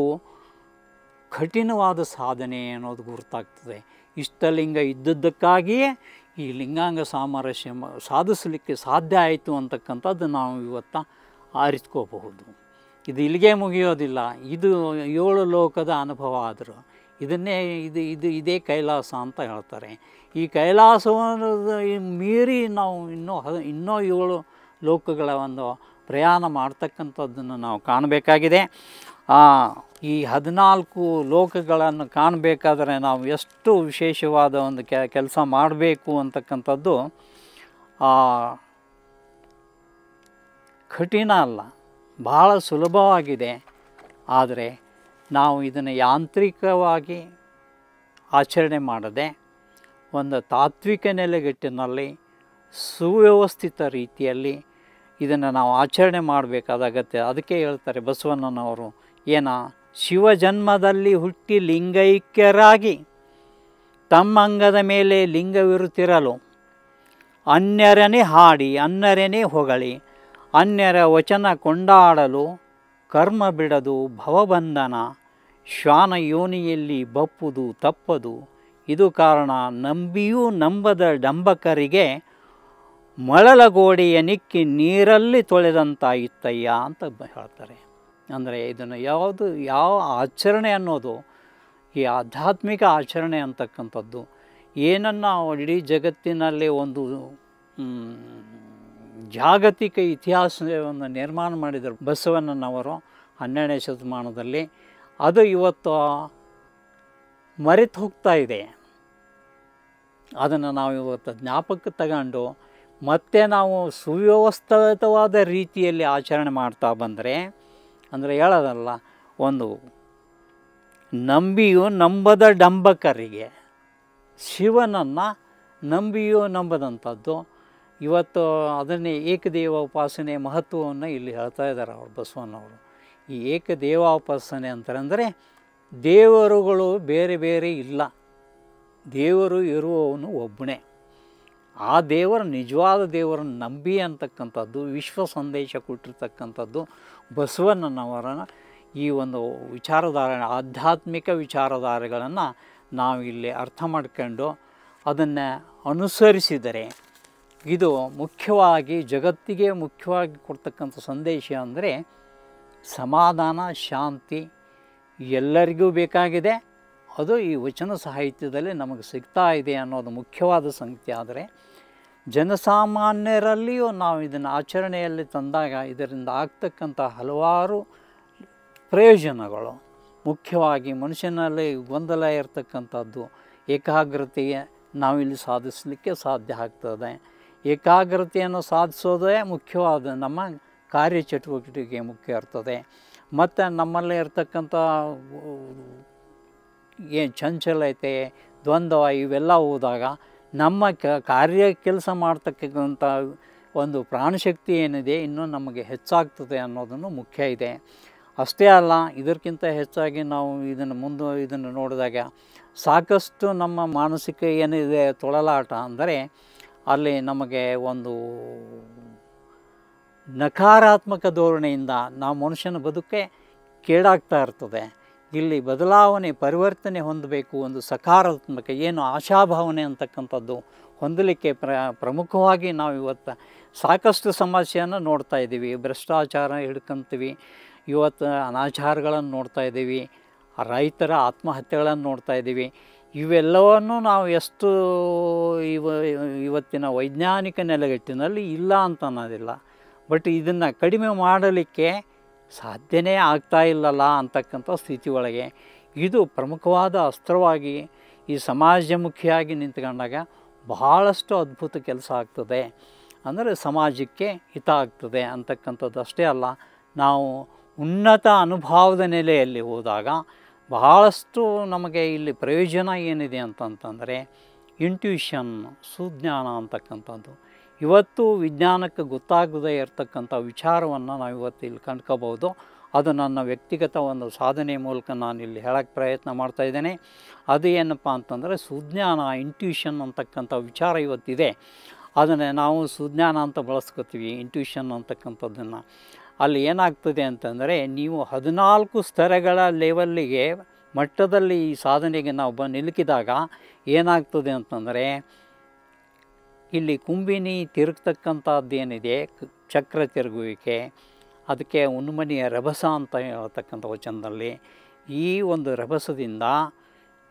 ಕಠಿಣವಾದ ಸಾಧನೆ ಅನ್ನೋದು ಗುರುತಾಗ್ತದೆ. ಇಷ್ಟಲಿಂಗ ಇದ್ದದ್ದಕ್ಕಾಗಿಯೇ ಈ ಲಿಂಗಾಂಗ ಸಾಮರಸ್ಯ ಸಾಧಿಸಲಿಕ್ಕೆ ಸಾಧ್ಯ ಆಯಿತು ಅಂತಕ್ಕಂಥದ್ದು ನಾವು ಇವತ್ತು ಆರಿಸ್ಕೋಬಹುದು ಇದು ಇಲ್ಲಿಗೆ ಮುಗಿಯೋದಿಲ್ಲ. ಇದು ಏಳು ಲೋಕದ ಅನುಭವ ಆದರೂ ಇದನ್ನೇ ಇದು ಇದು ಇದೇ ಕೈಲಾಸ ಅಂತ ಹೇಳ್ತಾರೆ. ಈ ಕೈಲಾಸವನ್ನು ಮೀರಿ ನಾವು ಇನ್ನೂ ಇನ್ನೂ ಏಳು ಲೋಕಗಳ ಒಂದು ಪ್ರಯಾಣ ಮಾಡ್ತಕ್ಕಂಥದ್ದನ್ನು ನಾವು ಕಾಣಬೇಕಾಗಿದೆ. ಈ ಹದಿನಾಲ್ಕು ಲೋಕಗಳನ್ನು ಕಾಣಬೇಕಾದ್ರೆ ನಾವು ಎಷ್ಟು ವಿಶೇಷವಾದ ಒಂದು ಕೆಲಸ ಮಾಡಬೇಕು ಅಂತಕ್ಕಂಥದ್ದು ಕಠಿಣ ಅಲ್ಲ, ಬಹಳ ಸುಲಭವಾಗಿದೆ. ಆದರೆ ನಾವು ಇದನ್ನು ಯಾಂತ್ರಿಕವಾಗಿ ಆಚರಣೆ ಮಾಡದೆ, ಒಂದು ತಾತ್ವಿಕ ನೆಲೆಗಟ್ಟಿನಲ್ಲಿ ಸುವ್ಯವಸ್ಥಿತ ರೀತಿಯಲ್ಲಿ ಇದನ್ನು ನಾವು ಆಚರಣೆ ಮಾಡಬೇಕಾದ ಅಗತ್ಯ. ಅದಕ್ಕೆ ಹೇಳ್ತಾರೆ ಬಸವಣ್ಣನವರು ಏನ? ಶಿವಜನ್ಮದಲ್ಲಿ ಹುಟ್ಟಿ ಲಿಂಗೈಕ್ಯರಾಗಿ ತಮ್ಮ ಅಂಗದ ಮೇಲೆ ಲಿಂಗವಿರುತ್ತಿರಲು ಅನ್ಯರನೇ ಹಾಡಿ, ಅನ್ಯರನೇ ಹೊಗಳಿ, ಅನ್ಯರ ವಚನ ಕೊಂಡಾಡಲು ಕರ್ಮ ಬಿಡದು ಭವಬಂಧನ ಶ್ವಾನ ಯೋನಿಯಲ್ಲಿ ಬಪ್ಪುದು ತಪ್ಪದು. ಇದು ಕಾರಣ ನಂಬಿಯೂ ನಂಬದ ಡಂಬಕರಿಗೆ ಮಳಲಗೋಡೆಯ ನಿಕ್ಕಿ ನೀರಲ್ಲಿ ತೊಳೆದಂತಾಯಿತ್ತಯ್ಯ ಅಂತ ಹೇಳ್ತಾರೆ. ಅಂದರೆ ಇದನ್ನು ಯಾವುದು, ಯಾವ ಆಚರಣೆ ಅನ್ನೋದು, ಈ ಆಧ್ಯಾತ್ಮಿಕ ಆಚರಣೆ ಅಂತಕ್ಕಂಥದ್ದು, ಏನನ್ನು ಇಡೀ ಜಗತ್ತಿನಲ್ಲಿ ಒಂದು ಜಾಗತಿಕ ಇತಿಹಾಸವನ್ನು ನಿರ್ಮಾಣ ಮಾಡಿದರು. ಬಸವಣ್ಣನವರು ಹನ್ನೆರಡನೇ ಶತಮಾನದಲ್ಲಿ ಅದು ಇವತ್ತು ಮರೆತು ಹೋಗ್ತಾ ಇದೆ. ಅದನ್ನು ನಾವು ಇವತ್ತು ಜ್ಞಾಪಕ ತಗೊಂಡು ಮತ್ತೆ ನಾವು ಸುವ್ಯವಸ್ಥಿತವಾದ ರೀತಿಯಲ್ಲಿ ಆಚರಣೆ ಮಾಡ್ತಾ ಬಂದರೆ ಅಂದರೆ ಹೇಳೋದಲ್ಲ, ಒಂದು ನಂಬಿಯು ನಂಬದ ಡಂಬಕರಿಗೆ, ಶಿವನನ್ನು ನಂಬಿಯೋ ನಂಬದಂಥದ್ದು. ಇವತ್ತು ಅದನ್ನೇ ಏಕದೇವ ಉಪಾಸನೆ ಮಹತ್ವವನ್ನು ಇಲ್ಲಿ ಹೇಳ್ತಾ ಇದ್ದಾರೆ ಅವರು ಬಸವಣ್ಣವರು. ಈ ಏಕದೇವ ಉಪಾಸನೆ ಅಂತಂದರೆ ದೇವರುಗಳು ಬೇರೆ ಬೇರೆ ಇಲ್ಲ. ದೇವರು ಇರುವವನು ಒಬ್ಬನೇ. ಆ ದೇವರ ನಿಜವಾದ ದೇವರನ್ನು ನಂಬಿ ಅಂತಕ್ಕಂಥದ್ದು, ವಿಶ್ವ ಸಂದೇಶ ಕೊಟ್ಟಿರ್ತಕ್ಕಂಥದ್ದು ಬಸವಣ್ಣನವರ ಈ ಒಂದು ವಿಚಾರಧಾರೆ, ಆಧ್ಯಾತ್ಮಿಕ ವಿಚಾರಧಾರೆಗಳನ್ನು ನಾವು ಇಲ್ಲಿ ಅರ್ಥ ಮಾಡ್ಕೊಂಡು ಅದನ್ನು ಅನುಸರಿಸಿದರೆ ಇದು ಮುಖ್ಯವಾಗಿ, ಜಗತ್ತಿಗೆ ಮುಖ್ಯವಾಗಿ ಕೊಡ್ತಕ್ಕಂಥ ಸಂದೇಶ ಅಂದರೆ ಸಮಾಧಾನ, ಶಾಂತಿ ಎಲ್ಲರಿಗೂ ಬೇಕಾಗಿದೆ. ಅದು ಈ ವಚನ ಸಾಹಿತ್ಯದಲ್ಲಿ ನಮಗೆ ಸಿಗ್ತಾ ಇದೆ ಅನ್ನೋದು ಮುಖ್ಯವಾದ ಸಂಗತಿ. ಆದರೆ ಜನಸಾಮಾನ್ಯರಲ್ಲಿಯೂ ನಾವು ಇದನ್ನು ಆಚರಣೆಯಲ್ಲಿ ತಂದಾಗ ಇದರಿಂದ ಆಗ್ತಕ್ಕಂಥ ಹಲವಾರು ಪ್ರಯೋಜನಗಳು. ಮುಖ್ಯವಾಗಿ ಮನುಷ್ಯನಲ್ಲಿ ಗೊಂದಲ ಇರತಕ್ಕಂಥದ್ದು ಏಕಾಗ್ರತೆಯ ನಾವಿಲ್ಲಿ ಸಾಧಿಸಲಿಕ್ಕೆ ಸಾಧ್ಯ ಆಗ್ತದೆ. ಏಕಾಗ್ರತೆಯನ್ನು ಸಾಧಿಸೋದೇ ಮುಖ್ಯವಾದ ನಮ್ಮ ಕಾರ್ಯಚಟುವಟಿಕೆ ಮುಖ್ಯ ಇರ್ತದೆ. ಮತ್ತು ನಮ್ಮಲ್ಲಿ ಇರ್ತಕ್ಕಂಥ ಏನು ಚಂಚಲತೆ, ದ್ವಂದ್ವ ಇವೆಲ್ಲ ಹೋದಾಗ ನಮ್ಮ ಕ, ಕಾರ್ಯ ಕೆಲಸ ಮಾಡ್ತಕ್ಕಂಥ ಒಂದು ಪ್ರಾಣಶಕ್ತಿ ಏನಿದೆ ಇನ್ನೂ ನಮಗೆ ಹೆಚ್ಚಾಗ್ತದೆ ಅನ್ನೋದನ್ನು ಮುಖ್ಯ ಇದೆ. ಅಷ್ಟೇ ಅಲ್ಲ, ಇದಕ್ಕಿಂತ ಹೆಚ್ಚಾಗಿ ನಾವು ಇದನ್ನು ಮುಂದೆ ಇದನ್ನು ನೋಡಿದಾಗ ಸಾಕಷ್ಟು ನಮ್ಮ ಮಾನಸಿಕ ಏನಿದೆ ತೊಳಲಾಟ ಅಂದರೆ ಅಲ್ಲಿ ನಮಗೆ ಒಂದು ನಕಾರಾತ್ಮಕ ಧೋರಣೆಯಿಂದ ನಾವು ಮನುಷ್ಯನ ಬದುಕೆ ಕೇಡಾಗ್ತಾ ಇರ್ತದೆ. ಇಲ್ಲಿ ಬದಲಾವಣೆ, ಪರಿವರ್ತನೆ ಹೊಂದಬೇಕು ಒಂದು ಸಕಾರಾತ್ಮಕ, ಏನು ಆಶಾಭಾವನೆ ಅಂತಕ್ಕಂಥದ್ದು ಹೊಂದಲಿಕ್ಕೆ ಪ್ರ, ಪ್ರಮುಖವಾಗಿ ನಾವು ಇವತ್ತು ಸಾಕಷ್ಟು ಸಮಸ್ಯೆಯನ್ನು ನೋಡ್ತಾ ಇದ್ದೀವಿ. ಭ್ರಷ್ಟಾಚಾರ ಹಿಡ್ಕೊಂತೀವಿ, ಇವತ್ತು ಅನಾಚಾರಗಳನ್ನು ನೋಡ್ತಾ ಇದ್ದೀವಿ, ರೈತರ ಆತ್ಮಹತ್ಯೆಗಳನ್ನು ನೋಡ್ತಾ ಇದ್ದೀವಿ. ಇವೆಲ್ಲವನ್ನು ನಾವು ಎಷ್ಟು ಇವ, ಇವತ್ತಿನ ವೈಜ್ಞಾನಿಕ ನೆಲೆಗಟ್ಟಿನಲ್ಲಿ ಇಲ್ಲ ಅಂತ ಅನ್ನೋದಿಲ್ಲ. ಬಟ್ ಇದನ್ನು ಕಡಿಮೆ ಮಾಡಲಿಕ್ಕೆ ಸಾಧ್ಯನೇ ಆಗ್ತಾ ಇಲ್ಲಲ್ಲ ಅಂತಕ್ಕಂಥ ಸ್ಥಿತಿ ಒಳಗೆ ಇದು ಪ್ರಮುಖವಾದ ಅಸ್ತ್ರವಾಗಿ ಈ ಸಮಾಜಮುಖಿಯಾಗಿ ನಿಂತ್ಕೊಂಡಾಗ ಬಹಳಷ್ಟು ಅದ್ಭುತ ಕೆಲಸ ಆಗ್ತದೆ. ಅಂದರೆ ಸಮಾಜಕ್ಕೆ ಹಿತ ಆಗ್ತದೆ ಅಂತಕ್ಕಂಥದ್ದು ಅಷ್ಟೇ ಅಲ್ಲ, ನಾವು ಉನ್ನತ ಅನುಭವದ ನೆಲೆಯಲ್ಲಿ ಹೋದಾಗ ಬಹಳಷ್ಟು ನಮಗೆ ಇಲ್ಲಿ ಪ್ರಯೋಜನ ಏನಿದೆ ಅಂತಂತಂದರೆ ಇಂಟ್ಯೂಷನ್ ಸುಜ್ಞಾನ ಅಂತಕ್ಕಂಥದ್ದು. ಇವತ್ತು ವಿಜ್ಞಾನಕ್ಕೆ ಗೊತ್ತಾಗದೇ ಇರತಕ್ಕಂಥ ವಿಚಾರವನ್ನು ನಾವು ಇವತ್ತು ಇಲ್ಲಿ ಕಂಡ್ಕೋಬೋದು. ಅದು ನನ್ನ ವ್ಯಕ್ತಿಗತ ಒಂದು ಸಾಧನೆ ಮೂಲಕ ನಾನು ಇಲ್ಲಿ ಹೇಳೋಕ್ಕೆ ಪ್ರಯತ್ನ ಮಾಡ್ತಾ ಇದ್ದೇನೆ. ಅದು ಏನಪ್ಪ ಅಂತಂದರೆ ಸುಜ್ಞಾನ ಇಂಟ್ಯೂಷನ್ ಅಂತಕ್ಕಂಥ ವಿಚಾರ ಇವತ್ತಿದೆ. ಅದನ್ನು ನಾವು ಸುಜ್ಞಾನ ಅಂತ ಬಳಸ್ಕೊತೀವಿ ಇಂಟ್ಯೂಷನ್ ಅಂತಕ್ಕಂಥದ್ದನ್ನು. ಅಲ್ಲಿ ಏನಾಗ್ತದೆ ಅಂತಂದರೆ ನೀವು ಹದಿನಾಲ್ಕು ಸ್ತರಗಳ ಲೆವೆಲ್ಲಿಗೆ ಮಟ್ಟದಲ್ಲಿ ಈ ಸಾಧನೆಗೆ ನಾವು ಬ, ನಿಲುಕಿದಾಗ ಏನಾಗ್ತದೆ ಅಂತಂದರೆ ಇಲ್ಲಿ ಕುಂಬಿನಿ ತಿರುಗ್ತಕ್ಕಂಥದ್ದೇನಿದೆ ಚಕ್ರ ತಿರುಗುವಿಕೆ, ಅದಕ್ಕೆ ಉನ್ಮನಿಯ ರಭಸ ಅಂತ ಹೇಳ್ತಕ್ಕಂಥ ವಚನದಲ್ಲಿ ಈ ಒಂದು ರಭಸದಿಂದ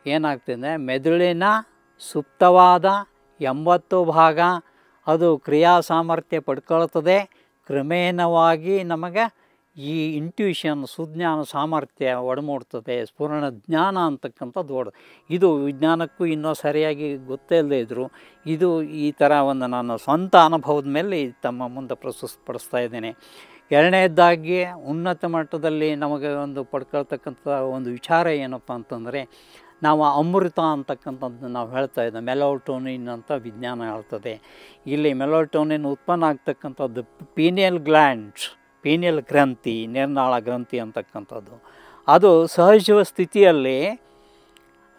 ಏನಾಗ್ತದೆ ಮೆದುಳಿನ ಸುಪ್ತವಾದ ಎಂಬತ್ತು ಭಾಗ ಅದು ಕ್ರಿಯಾ ಸಾಮರ್ಥ್ಯ ಪಡ್ಕೊಳ್ತದೆ, ಕ್ರಮೇಣವಾಗಿ ನಮಗೆ ಈ ಇಂಟ್ಯೂಷನ್ ಸುಜ್ಞಾನ, ಸಾಮರ್ಥ್ಯ ಒಡಮೂಡ್ತದೆ. ಸ್ಫುರಣ ಜ್ಞಾನ ಅಂತಕ್ಕಂಥದ್ದು ಒಡ ಇದು ವಿಜ್ಞಾನಕ್ಕೂ ಇನ್ನೂ ಸರಿಯಾಗಿ ಗೊತ್ತೇ ಇಲ್ಲದೆ ಇದ್ದರು ಇದು ಈ ಥರ ಒಂದು ನನ್ನ ಸ್ವಂತ ಅನುಭವದ ಮೇಲೆ ತಮ್ಮ ಮುಂದೆ ಪ್ರಸ್ತುತಪಡಿಸ್ತಾ ಇದ್ದೇನೆ. ಎರಡನೇದಾಗಿ ಉನ್ನತ ಮಟ್ಟದಲ್ಲಿ ನಮಗೆ ಒಂದು ಪಡ್ಕೊಳ್ತಕ್ಕಂಥ ಒಂದು ವಿಚಾರ ಏನಪ್ಪ ಅಂತಂದರೆ, ನಾವು ಅಮೃತ ಅಂತಕ್ಕಂಥದ್ದು ನಾವು ಹೇಳ್ತಾ ಇದ್ದೇವೆ ಮೆಲೋಟೋನಿನ್ ಅಂತ ವಿಜ್ಞಾನ ಹೇಳ್ತದೆ. ಇಲ್ಲಿ ಮೆಲೋಟೋನಿನ್ ಉತ್ಪನ್ನ ಆಗ್ತಕ್ಕಂಥದ್ದು ಪೀನಿಯಲ್ ಗ್ಲ್ಯಾಂಡ್ಸ್. ಪೀನಿಯಲ್ ಗ್ರಂಥಿ, ನಿರ್ನಾಳ ಗ್ರಂಥಿ ಅಂತಕ್ಕಂಥದ್ದು. ಅದು ಸಹಜ ಸ್ಥಿತಿಯಲ್ಲಿ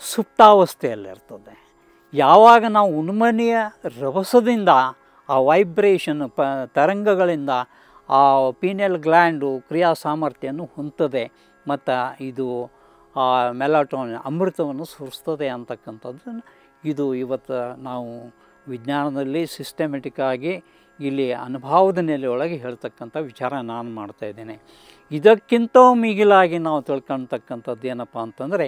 ಸುಪ್ತಾವಸ್ಥೆಯಲ್ಲಿರ್ತದೆ. ಯಾವಾಗ ನಾವು ಉನ್ಮನೆಯ ರಭಸದಿಂದ, ಆ ವೈಬ್ರೇಷನ್ ಪ, ತರಂಗಗಳಿಂದ ಆ ಪೀನಿಯಲ್ ಗ್ಲ್ಯಾಂಡು ಕ್ರಿಯಾ ಸಾಮರ್ಥ್ಯವನ್ನು ಹೊಂತದೆ ಮತ್ತು ಇದು ಆ ಮೆಲಾಟೋನ್ ಅಮೃತವನ್ನು ಸುರಿಸ್ತದೆ ಅಂತಕ್ಕಂಥದ್ದು ಇದು ಇವತ್ತು ನಾವು ವಿಜ್ಞಾನದಲ್ಲಿ ಸಿಸ್ಟಮೆಟಿಕ್ ಆಗಿ ಇಲ್ಲಿ ಅನುಭವದ ನೆಲೆಯೊಳಗೆ ಹೇಳ್ತಕ್ಕಂಥ ವಿಚಾರ ನಾನು ಮಾಡ್ತಾ ಇದ್ದೇನೆ. ಇದಕ್ಕಿಂತ ಮಿಗಿಲಾಗಿ ನಾವು ತಿಳ್ಕೊಳ್ತಕ್ಕಂಥದ್ದು ಏನಪ್ಪ ಅಂತಂದರೆ,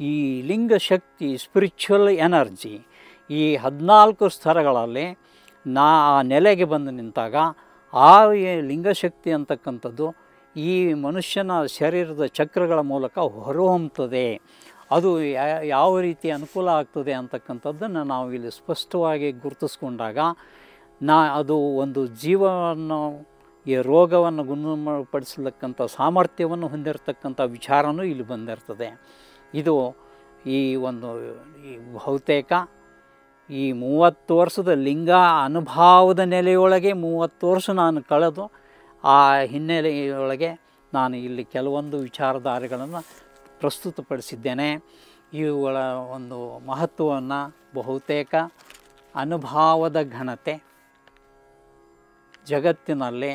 ಈ ಲಿಂಗ ಶಕ್ತಿ ಸ್ಪಿರಿಚುವಲ್ ಎನರ್ಜಿ ಈ ಹದಿನಾಲ್ಕು ಸ್ತರಗಳಲ್ಲಿ ನಾ ಆ ನೆಲೆಗೆ ಬಂದು ನಿಂತಾಗ, ಆ ಲಿಂಗಶಕ್ತಿ ಅಂತಕ್ಕಂಥದ್ದು ಈ ಮನುಷ್ಯನ ಶರೀರದ ಚಕ್ರಗಳ ಮೂಲಕ ಹೊರಹೊಮ್ಮುತ್ತದೆ ಅದು ಯಾವ ರೀತಿ ಅನುಕೂಲ ಆಗ್ತದೆ ಅಂತಕ್ಕಂಥದ್ದನ್ನು ನಾವು ಇಲ್ಲಿ ಸ್ಪಷ್ಟವಾಗಿ ಗುರುತಿಸ್ಕೊಂಡಾಗ ನಾ ಅದು ಒಂದು ಜೀವವನ್ನು, ಈ ರೋಗವನ್ನು ಗುಣಪಡಿಸತಕ್ಕಂಥ ಸಾಮರ್ಥ್ಯವನ್ನು ಹೊಂದಿರತಕ್ಕಂಥ ವಿಚಾರನೂ ಇಲ್ಲಿ ಬಂದಿರ್ತದೆ. ಇದು ಈ ಒಂದು, ಈ ಬಹುತೇಕ ಈ ಮೂವತ್ತು ವರ್ಷದ ಲಿಂಗ ಅನುಭವದ ನೆಲೆಯೊಳಗೆ ಮೂವತ್ತು ವರ್ಷ ನಾನು ಕಳೆದು, ಆ ಹಿನ್ನೆಲೆಯೊಳಗೆ ನಾನು ಇಲ್ಲಿ ಕೆಲವೊಂದು ವಿಚಾರಧಾರೆಗಳನ್ನು ಪ್ರಸ್ತುತಪಡಿಸಿದ್ದೇನೆ. ಇವುಗಳ ಒಂದು ಮಹತ್ವವನ್ನು ಬಹುತೇಕ ಅನುಭವದ ಘನತೆ ಜಗತ್ತಿನಲ್ಲಿ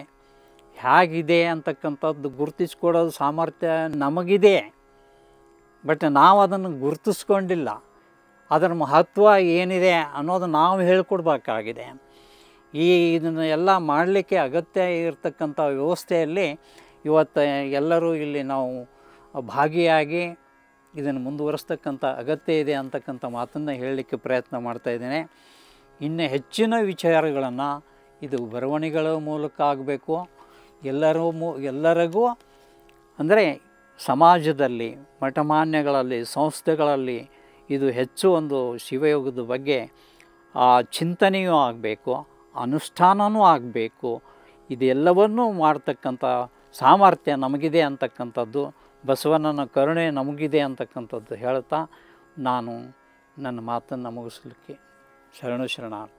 ಹೇಗಿದೆ ಅಂತಕ್ಕಂಥದ್ದು ಗುರುತಿಸ್ಕೊಡೋದು ಸಾಮರ್ಥ್ಯ ನಮಗಿದೆ. ಬಟ್ ನಾವು ಅದನ್ನು ಗುರುತಿಸ್ಕೊಂಡಿಲ್ಲ. ಅದರ ಮಹತ್ವ ಏನಿದೆ ಅನ್ನೋದು ನಾವು ಹೇಳ್ಕೊಡ್ಬೇಕಾಗಿದೆ. ಈ ಇದನ್ನು ಎಲ್ಲ ಮಾಡಲಿಕ್ಕೆ ಅಗತ್ಯ ಇರತಕ್ಕಂಥ ವ್ಯವಸ್ಥೆಯಲ್ಲಿ ಇವತ್ತು ಎಲ್ಲರೂ ಇಲ್ಲಿ ನಾವು ಭಾಗಿಯಾಗಿ ಇದನ್ನು ಮುಂದುವರಿಸ್ತಕ್ಕಂಥ ಅಗತ್ಯ ಇದೆ ಅಂತಕ್ಕಂಥ ಮಾತನ್ನು ಹೇಳಲಿಕ್ಕೆ ಪ್ರಯತ್ನ ಮಾಡ್ತಾ ಇದ್ದೇನೆ. ಇನ್ನು ಹೆಚ್ಚಿನ ವಿಚಾರಗಳನ್ನು ಇದು ಬರವಣಿಗೆಗಳ ಮೂಲಕ ಆಗಬೇಕು. ಎಲ್ಲರೂ ಮೂ, ಎಲ್ಲರಿಗೂ ಅಂದರೆ ಸಮಾಜದಲ್ಲಿ, ಮಠಮಾನ್ಯಗಳಲ್ಲಿ, ಸಂಸ್ಥೆಗಳಲ್ಲಿ ಇದು ಹೆಚ್ಚು ಒಂದು ಶಿವಯೋಗದ ಬಗ್ಗೆ ಆ ಚಿಂತನೆಯೂ ಆಗಬೇಕು ಅನುಷ್ಠಾನವೂ ಆಗಬೇಕು. ಇದೆಲ್ಲವನ್ನೂ ಮಾಡ್ತಕ್ಕಂಥ ಸಾಮರ್ಥ್ಯ ನಮಗಿದೆ ಅಂತಕ್ಕಂಥದ್ದು, ಬಸವಣ್ಣನ ಕರುಣೆ ನಮಗಿದೆ ಅಂತಕ್ಕಂಥದ್ದು ಹೇಳ್ತಾ ನಾನು ನನ್ನ ಮಾತನ್ನು ಮುಗಿಸ್ಲಿಕ್ಕೆ ಶರಣು ಶರಣಾರ್ಥಿ ಿ.